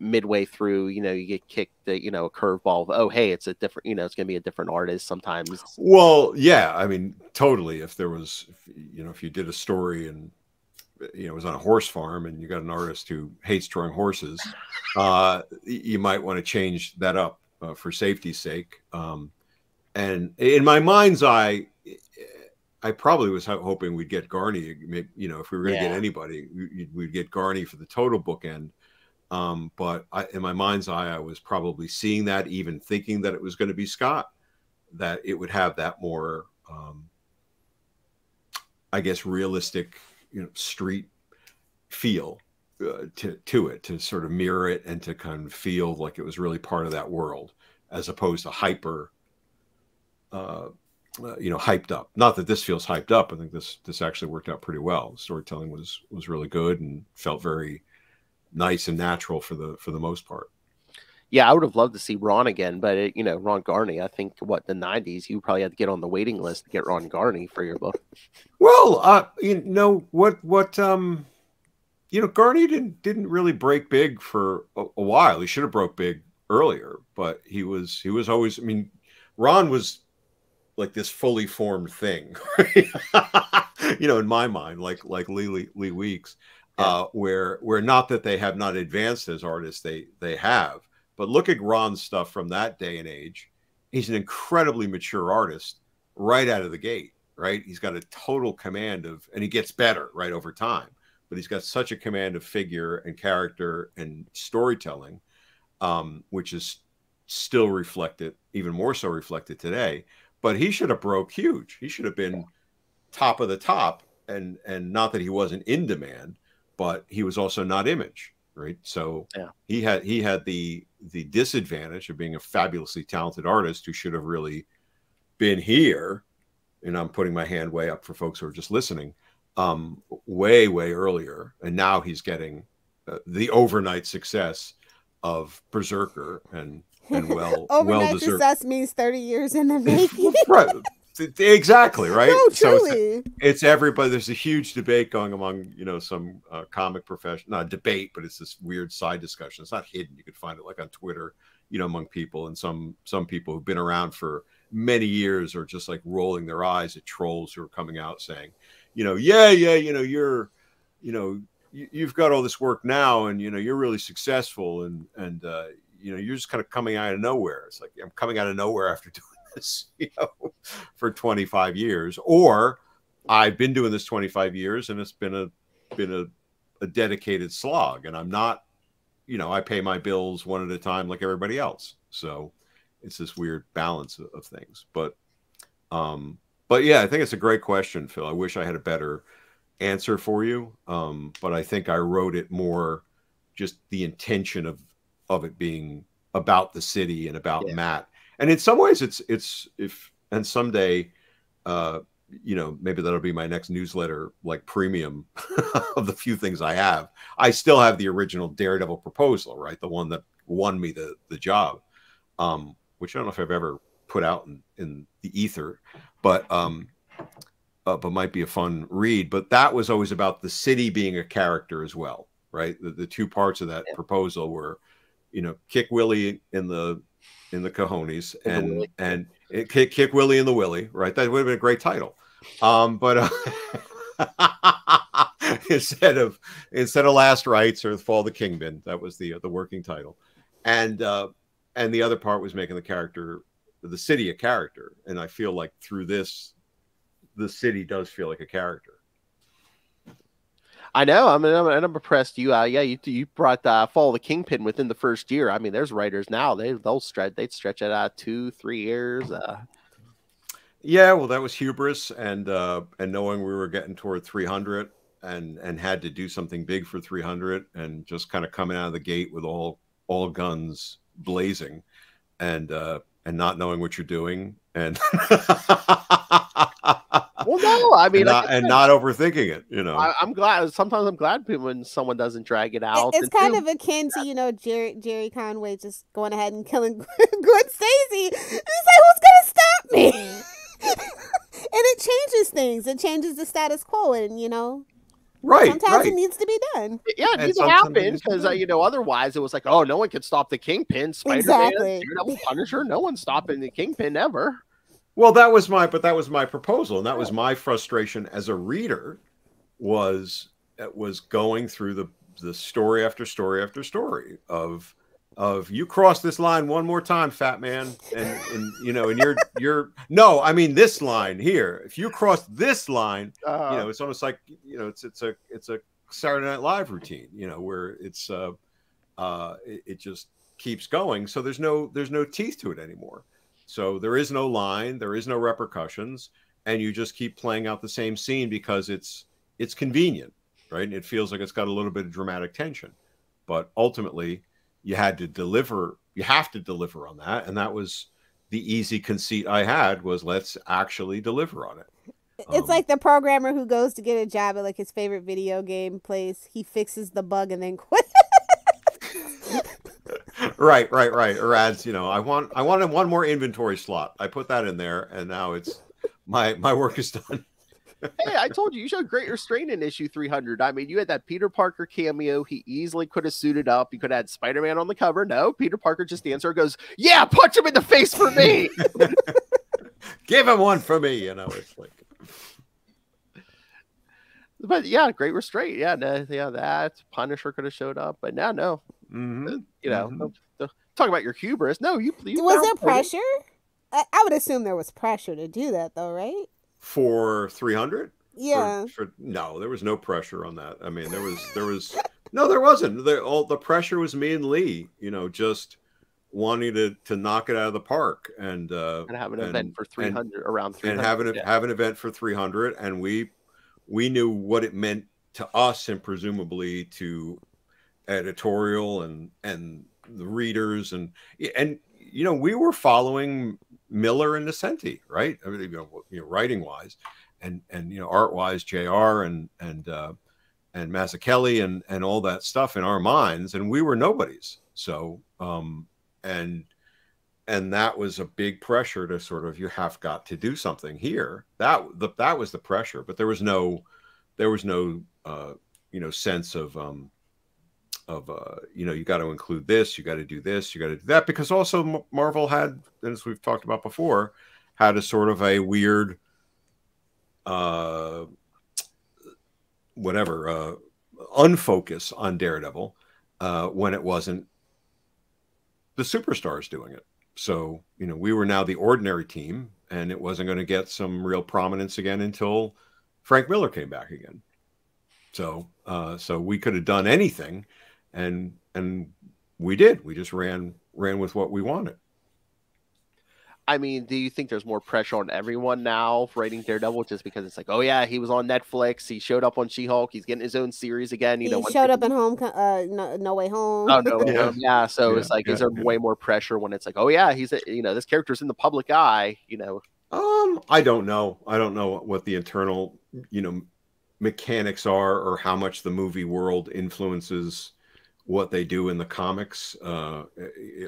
midway through you know you get kicked the you know a curveball of oh hey it's a different you know it's going to be a different artist sometimes well yeah i mean totally if there was if, you know if you did a story and you know it was on a horse farm and you got an artist who hates drawing horses uh you might want to change that up uh, for safety's sake um and in my mind's eye I probably was hoping we'd get Garney. You know, if we were going to yeah. get anybody, we'd get Garney for the total bookend. Um, but I, in my mind's eye, I was probably seeing that, even thinking that it was going to be Scott, that it would have that more, um, I guess, realistic, you know, street feel uh, to to it, to sort of mirror it and to kind of feel like it was really part of that world, as opposed to hyper. Uh, uh, you know hyped up. Not that this feels hyped up. I think this this actually worked out pretty well. Storytelling was was really good and felt very nice and natural for the for the most part yeah i would have loved to see ron again but it, you know ron garney i think what the 90s you probably had to get on the waiting list to get ron garney for your book. Well uh you know what what um you know garney didn't didn't really break big for a, a while. He should have broke big earlier but he was he was always i mean ron was like this fully formed thing, you know, in my mind, like like Lee Lee, Lee Weeks, yeah. uh, where where not that they have not advanced as artists, they they have, but look at Ron's stuff from that day and age. He's an incredibly mature artist right out of the gate, right? He's got a total command of, and he gets better right over time, but he's got such a command of figure and character and storytelling, um, which is still reflected, even more so reflected today but he should have broke huge. He should have been top of the top, and and not that he wasn't in demand, but he was also not image, right? So yeah. he had he had the the disadvantage of being a fabulously talented artist who should have really been here. And I'm putting my hand way up for folks who are just listening, um, way way earlier, and now he's getting uh, the overnight success of Berserker and and well overnight well deserved. success means 30 years in the making right exactly right? No, so it's, it's, everybody there's a huge debate going among you know some uh, comic profession not debate but it's this weird side discussion. It's not hidden. You could find it like on twitter you know among people and some some people who've been around for many years are just like rolling their eyes at trolls who are coming out saying you know yeah yeah you know you're you know you, have got all this work now and you know you're really successful and and uh, you know, you're just kind of coming out of nowhere. It's like I'm coming out of nowhere after doing this, you know, for 25 years, or I've been doing this 25 years and it's been a been a, a dedicated slog, and I'm not, you know, I pay my bills one at a time like everybody else. So it's this weird balance of, of things, but um, but yeah, I think it's a great question, Phil. I wish I had a better answer for you, um, but I think I wrote it more just the intention of of it being about the city and about yeah. Matt. And in some ways, it's it's if and someday, uh, you know, maybe that'll be my next newsletter, like premium of the few things I have. I still have the original Daredevil proposal, right? The one that won me the the job, um, which I don't know if I've ever put out in, in the ether, but um, uh, but might be a fun read. But that was always about the city being a character as well, right? The, the two parts of that yeah. proposal were, you know, kick Willie in the in the cojones and and it, kick kick Willie in the Willie, right? That would have been a great title. Um, but uh, instead of instead of Last Rites or Fall of the Kingpin, that was the the working title, and uh, and the other part was making the character the city a character, and I feel like through this, the city does feel like a character. I know. I mean, I'm, I'm impressed. You, uh, yeah, you you brought uh, Fall the Kingpin within the first year. I mean, there's writers now they they'll stretch they'd stretch it out two three years. Uh, yeah, well, that was hubris, and uh, and knowing we were getting toward 300, and and had to do something big for 300, and just kind of coming out of the gate with all all guns blazing, and uh, and not knowing what you're doing, and well, no, I mean, and, not, and not, overthinking it. You know, I, am glad. Sometimes I'm glad when someone doesn't drag it out. It's kind too, of akin to you know Jerry Jerry Conway just going ahead and killing Gwen Stacy. He's like, who's gonna stop me? and it changes things. It changes the status quo, and you know, right. Sometimes right. it needs to be done. Yeah, it needs to happen because uh, you know otherwise it was like, oh, no one could stop the Kingpin, Spider Man, exactly. Punisher. No one's stopping the Kingpin ever. Well, that was my, but that was my proposal, and that was my frustration as a reader. Was was going through the the story after story after story of of you cross this line one more time, fat man, and and you know, and you're you're no, I mean this line here. If you cross this line, uh, you know, it's almost like you know, it's it's a it's a Saturday Night Live routine, you know, where it's uh uh it, it just keeps going. So there's no there's no teeth to it anymore. So there is no line, there is no repercussions, and you just keep playing out the same scene because it's it's convenient, right? And it feels like it's got a little bit of dramatic tension, but ultimately you had to deliver you have to deliver on that and that was the easy conceit i had was let's actually deliver on it. It's um, like the programmer who goes to get a job at like his favorite video game place he fixes the bug and then quits right right right or adds you know i want i wanted one more inventory slot i put that in there and now it's my my work is done hey, I told you you showed great restraint in issue 300. I mean, you had that Peter Parker cameo. He easily could have suited up. You could have had Spider Man on the cover. No, Peter Parker just answers, goes, Yeah, punch him in the face for me. Give him one for me. You know, it's like. But yeah, great restraint. Yeah, no, yeah, that Punisher could have showed up, but now, no. Mm-hmm. You know, mm-hmm. talk about your hubris. No, you. you was there pressure? I, I would assume there was pressure to do that, though, right? for 300 yeah for, for, no there was no pressure on that i mean there was there was no there wasn't the, all the pressure was me and lee you know just wanting to to knock it out of the park and uh and have an and, event for 300 and, around 300 and have an, yeah. have an event for 300 and we we knew what it meant to us and presumably to editorial and and the readers and and you know we were following Miller and Nocenti, right? I mean, you know, you know writing wise, and and you know, art wise, Jr. and and uh, and Mazzucchelli and and all that stuff in our minds, and we were nobodies. So, um, and and that was a big pressure to sort of you have got to do something here. That the, that was the pressure, but there was no there was no uh, you know sense of um, of uh, you know you got to include this, you got to do this, you got to do that because also Marvel had, as we've talked about before, had a sort of a weird, uh, whatever, uh, unfocus on Daredevil uh, when it wasn't the superstars doing it. So you know we were now the ordinary team, and it wasn't going to get some real prominence again until Frank Miller came back again. So uh, so we could have done anything and and we did. We just ran ran with what we wanted. I mean, do you think there's more pressure on everyone now writing Daredevil just because it's like, oh yeah, he was on Netflix, he showed up on She-Hulk, he's getting his own series again. You he know, showed up in Home, uh, no, no Way Home. Oh no, yeah. yeah. So yeah, it's like, yeah, is there way more pressure when it's like, oh yeah, he's a, you know, this character's in the public eye, you know? Um, I don't know. I don't know what the internal, you know, mechanics are or how much the movie world influences what they do in the comics. Uh,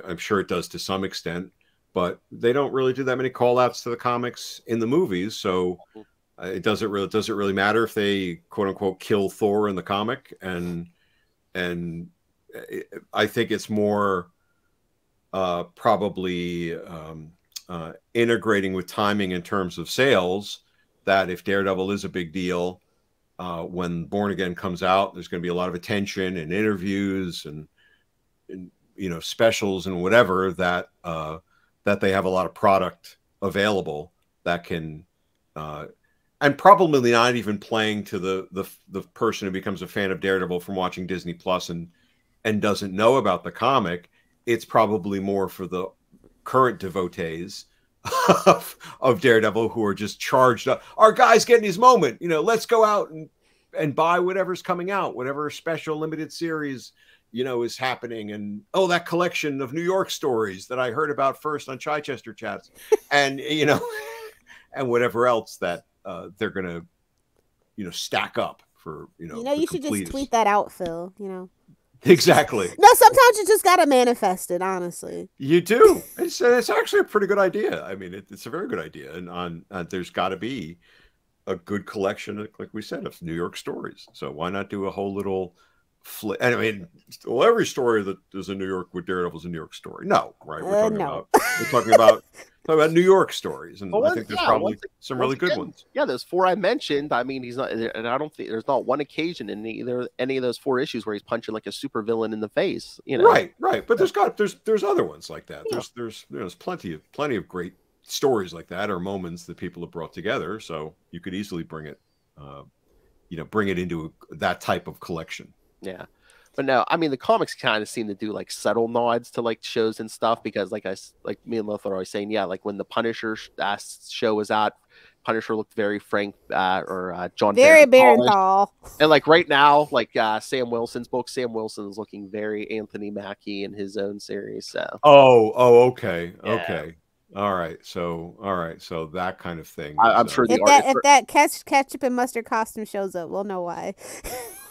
I'm sure it does to some extent, but they don't really do that many call outs to the comics in the movies. So uh, it doesn't really doesn't really matter if they quote unquote kill Thor in the comic and and I think it's more uh, probably um, uh, integrating with timing in terms of sales. That if Daredevil is a big deal, uh, when Born Again comes out, there's going to be a lot of attention and interviews and, and you know specials and whatever that uh, that they have a lot of product available that can uh, and probably not even playing to the the the person who becomes a fan of Daredevil from watching Disney Plus and and doesn't know about the comic. It's probably more for the current devotees of, of Daredevil who are just charged up. Our guy's getting his moment. You know, let's go out and and buy whatever's coming out, whatever special limited series you know is happening and oh that collection of new york stories that i heard about first on chichester chats and you know and whatever else that uh, they're gonna you know stack up for you know You know, you should just tweet that out, Phil. You know. Exactly No, sometimes you just gotta manifest it. Honestly. You do. It's it's actually a pretty good idea. I mean, it, it's a very good idea, and on uh, there's got to be a good collection, of, like we said, of New York stories. So why not do a whole little flip? I mean, well, every story that is a New York with Daredevil is a New York story. No, right? We're Uh, talking no. about we're talking about talking about New York stories, and Well, I think there's yeah, probably once- some once really good again, ones. Yeah, those four I mentioned. I mean, he's not, and I don't think there's not one occasion in either any of those four issues where he's punching like a super villain in the face. You know, Right, right. But there's got there's there's other ones like that. There's there's there's plenty of plenty of great stories like that or moments that people have brought together. So you could easily bring it, uh, you know, bring it into that type of collection. Yeah. But no, I mean the comics kind of seem to do like subtle nods to like shows and stuff because like I like me and Lothar are always saying, yeah, like when the Punisher sh- uh, show was out, Punisher looked very Frank uh, or uh, John Very Bernthal-ish. And like right now, like uh, Sam Wilson's book, Sam Wilson is looking very Anthony Mackie in his own series. So Oh, oh, okay, Yeah. okay, all right. So, all right. So that kind of thing. I- I'm is, uh, sure the If that artist, if that catch, ketchup and mustard costume shows up, we'll know why.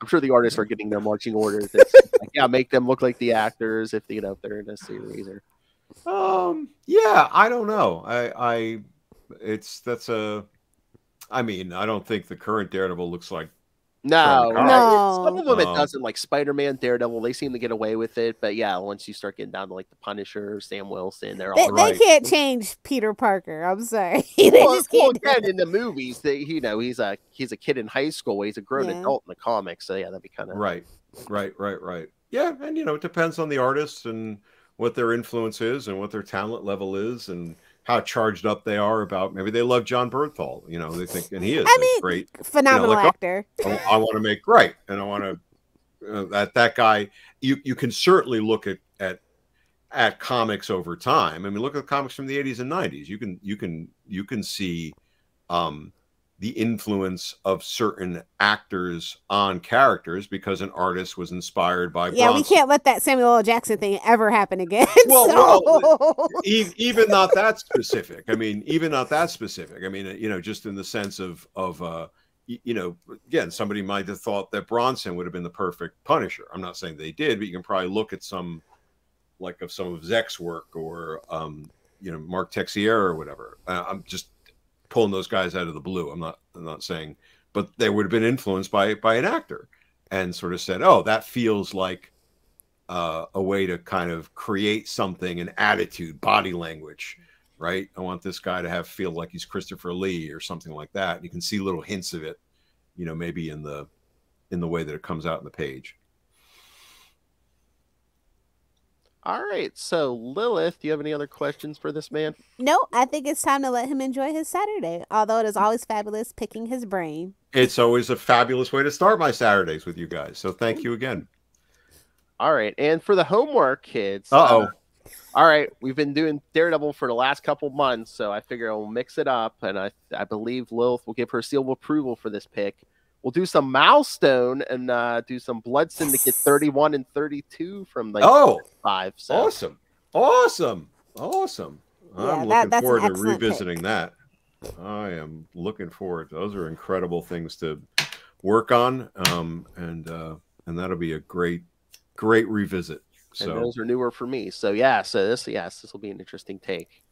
I'm sure the artists are getting their marching orders. Like, yeah, make them look like the actors if you know if they're in a series or Um, yeah, I don't know. I, I, it's that's a. I mean, I don't think the current Daredevil looks like. No, no. Some of them it doesn't. Like Spider Man, Daredevil, they seem to get away with it. But yeah, once you start getting down to like the Punisher, Sam Wilson, they're They, all they right. can't change Peter Parker. I'm sorry. they well, just well, can't. again, in the movies, they, you know, he's a he's a kid in high school. He's a grown Yeah. adult in the comics. So yeah, that'd be kind of Right, right, right, right. Yeah, and you know, it depends on the artist and what their influence is and what their talent level is and how charged up they are about. Maybe they love Jon Bernthal. You know, they think, and he is I a mean, great. Phenomenal like, actor. I, I want to make right, and I want to uh, that that guy. You you can certainly look at at at comics over time. I mean, look at the comics from the '80s and '90s. You can you can you can see um, the influence of certain actors on characters because an artist was inspired by. Yeah, we can't let that Samuel L. Jackson thing ever happen again. Well, so- E- even not that specific. I mean, even not that specific. I mean, you know, just in the sense of of uh, you know, again, somebody might have thought that Bronson would have been the perfect Punisher. I'm not saying they did, but you can probably look at some, like of some of Zeck's work or um, you know, Mark Texeira or whatever. Uh, I'm just pulling those guys out of the blue. I'm not. I'm not saying, but they would have been influenced by by an actor and sort of said, "Oh, that feels like." uh, a way to kind of create something, an attitude, body language, right? I want this guy to have feel like he's Christopher Lee or something like that. You can see little hints of it, you know, maybe in the in the way that it comes out in the page. All right. So Lilith, do you have any other questions for this man? no, I think it's time to let him enjoy his Saturday. Although it is always fabulous picking his brain. It's always a fabulous way to start my Saturdays with you guys. So thank you again. All right, and for the homework, kids. Uh-oh. uh, all right, we've been doing Daredevil for the last couple months, so I figure I'll mix it up, and I I believe Lilith will give her seal of approval for this pick. We'll do some milestone and uh, do some blood syndicate 31 and 32 from like Oh, five. So awesome. Awesome. Awesome. I'm looking that- forward to excellent pick. revisiting that. I am looking forward. Those are incredible things to work on, um, and uh, and that'll be a great, great revisit. And So those are newer for me. So yeah, so this yes, this will be an interesting take.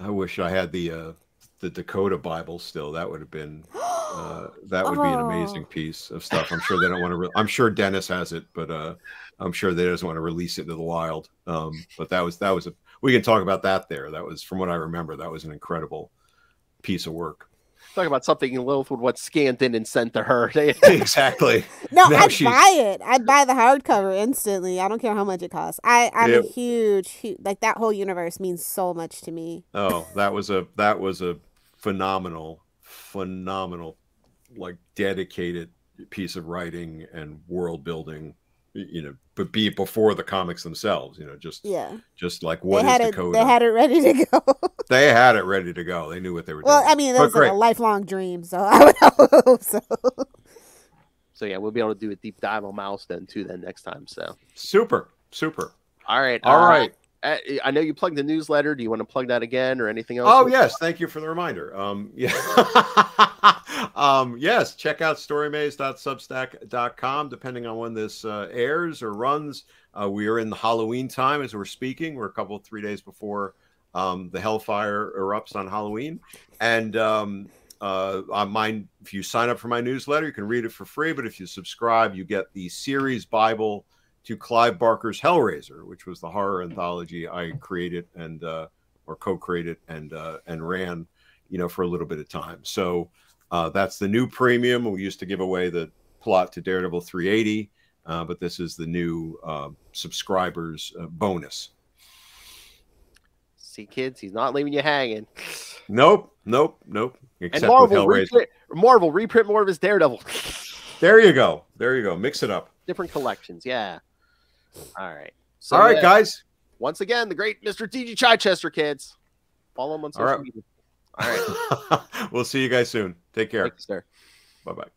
I wish I had the uh, the Dakota Bible still. That would have been uh, that would be an amazing Oh. piece of stuff. I'm sure they don't want to. Re- I'm sure Dennis has it, but uh, I'm sure they doesn't want to release it into the wild. Um, but that was that was a. We can talk about that there. That was from what I remember. That was an incredible piece of work. Talk about something in Lilith would want scanned in and sent to her. exactly. No, Now I'd she's- buy it. I'd buy the hardcover instantly. I don't care how much it costs. I I'm Yeah. a huge, huge like that whole universe means so much to me. Oh, that was a that was a phenomenal, phenomenal, like dedicated piece of writing and world building. You know, but be before the comics themselves. You know, just Yeah, just like what they is had it. Dakota? They had it ready to go. They had it ready to go. They knew what they were doing. well, doing. I mean, But that's like a lifelong dream, so I would hope so. so yeah, we'll be able to do a deep dive on Mouse then too then next time. So super, super. all right, All uh, right. Uh, I know you plugged the newsletter. Do you want to plug that again or anything else? Oh yes, thank you for the reminder. Um, yeah, um, yes. Check out storymaze.substack.com. Depending on when this uh, airs or runs, uh, we are in the Halloween time as we're speaking. We're a couple three days before um, the Hellfire erupts on Halloween, and um, uh, on mine, if you sign up for my newsletter, you can read it for free. But if you subscribe, you get the series Bible to Clive Barker's Hellraiser, which was the horror anthology I created and uh, or co-created and uh, and ran, you know, for a little bit of time. So uh, that's the new premium. We used to give away the plot to Daredevil 380, uh, but this is the new uh, subscribers uh, bonus. See, kids, he's not leaving you hanging. Nope, nope, nope. Except with Marvel Hellraiser. reprint, Marvel reprint more of his Daredevil. There you go. There you go. Mix it up. Different collections, yeah. All right. So, All right, yeah, guys. Once again, the great Mr. D.G. Chichester, kids. Follow him on social right. media. All right. we'll see you guys soon. Take care. Thank you, sir. Bye bye.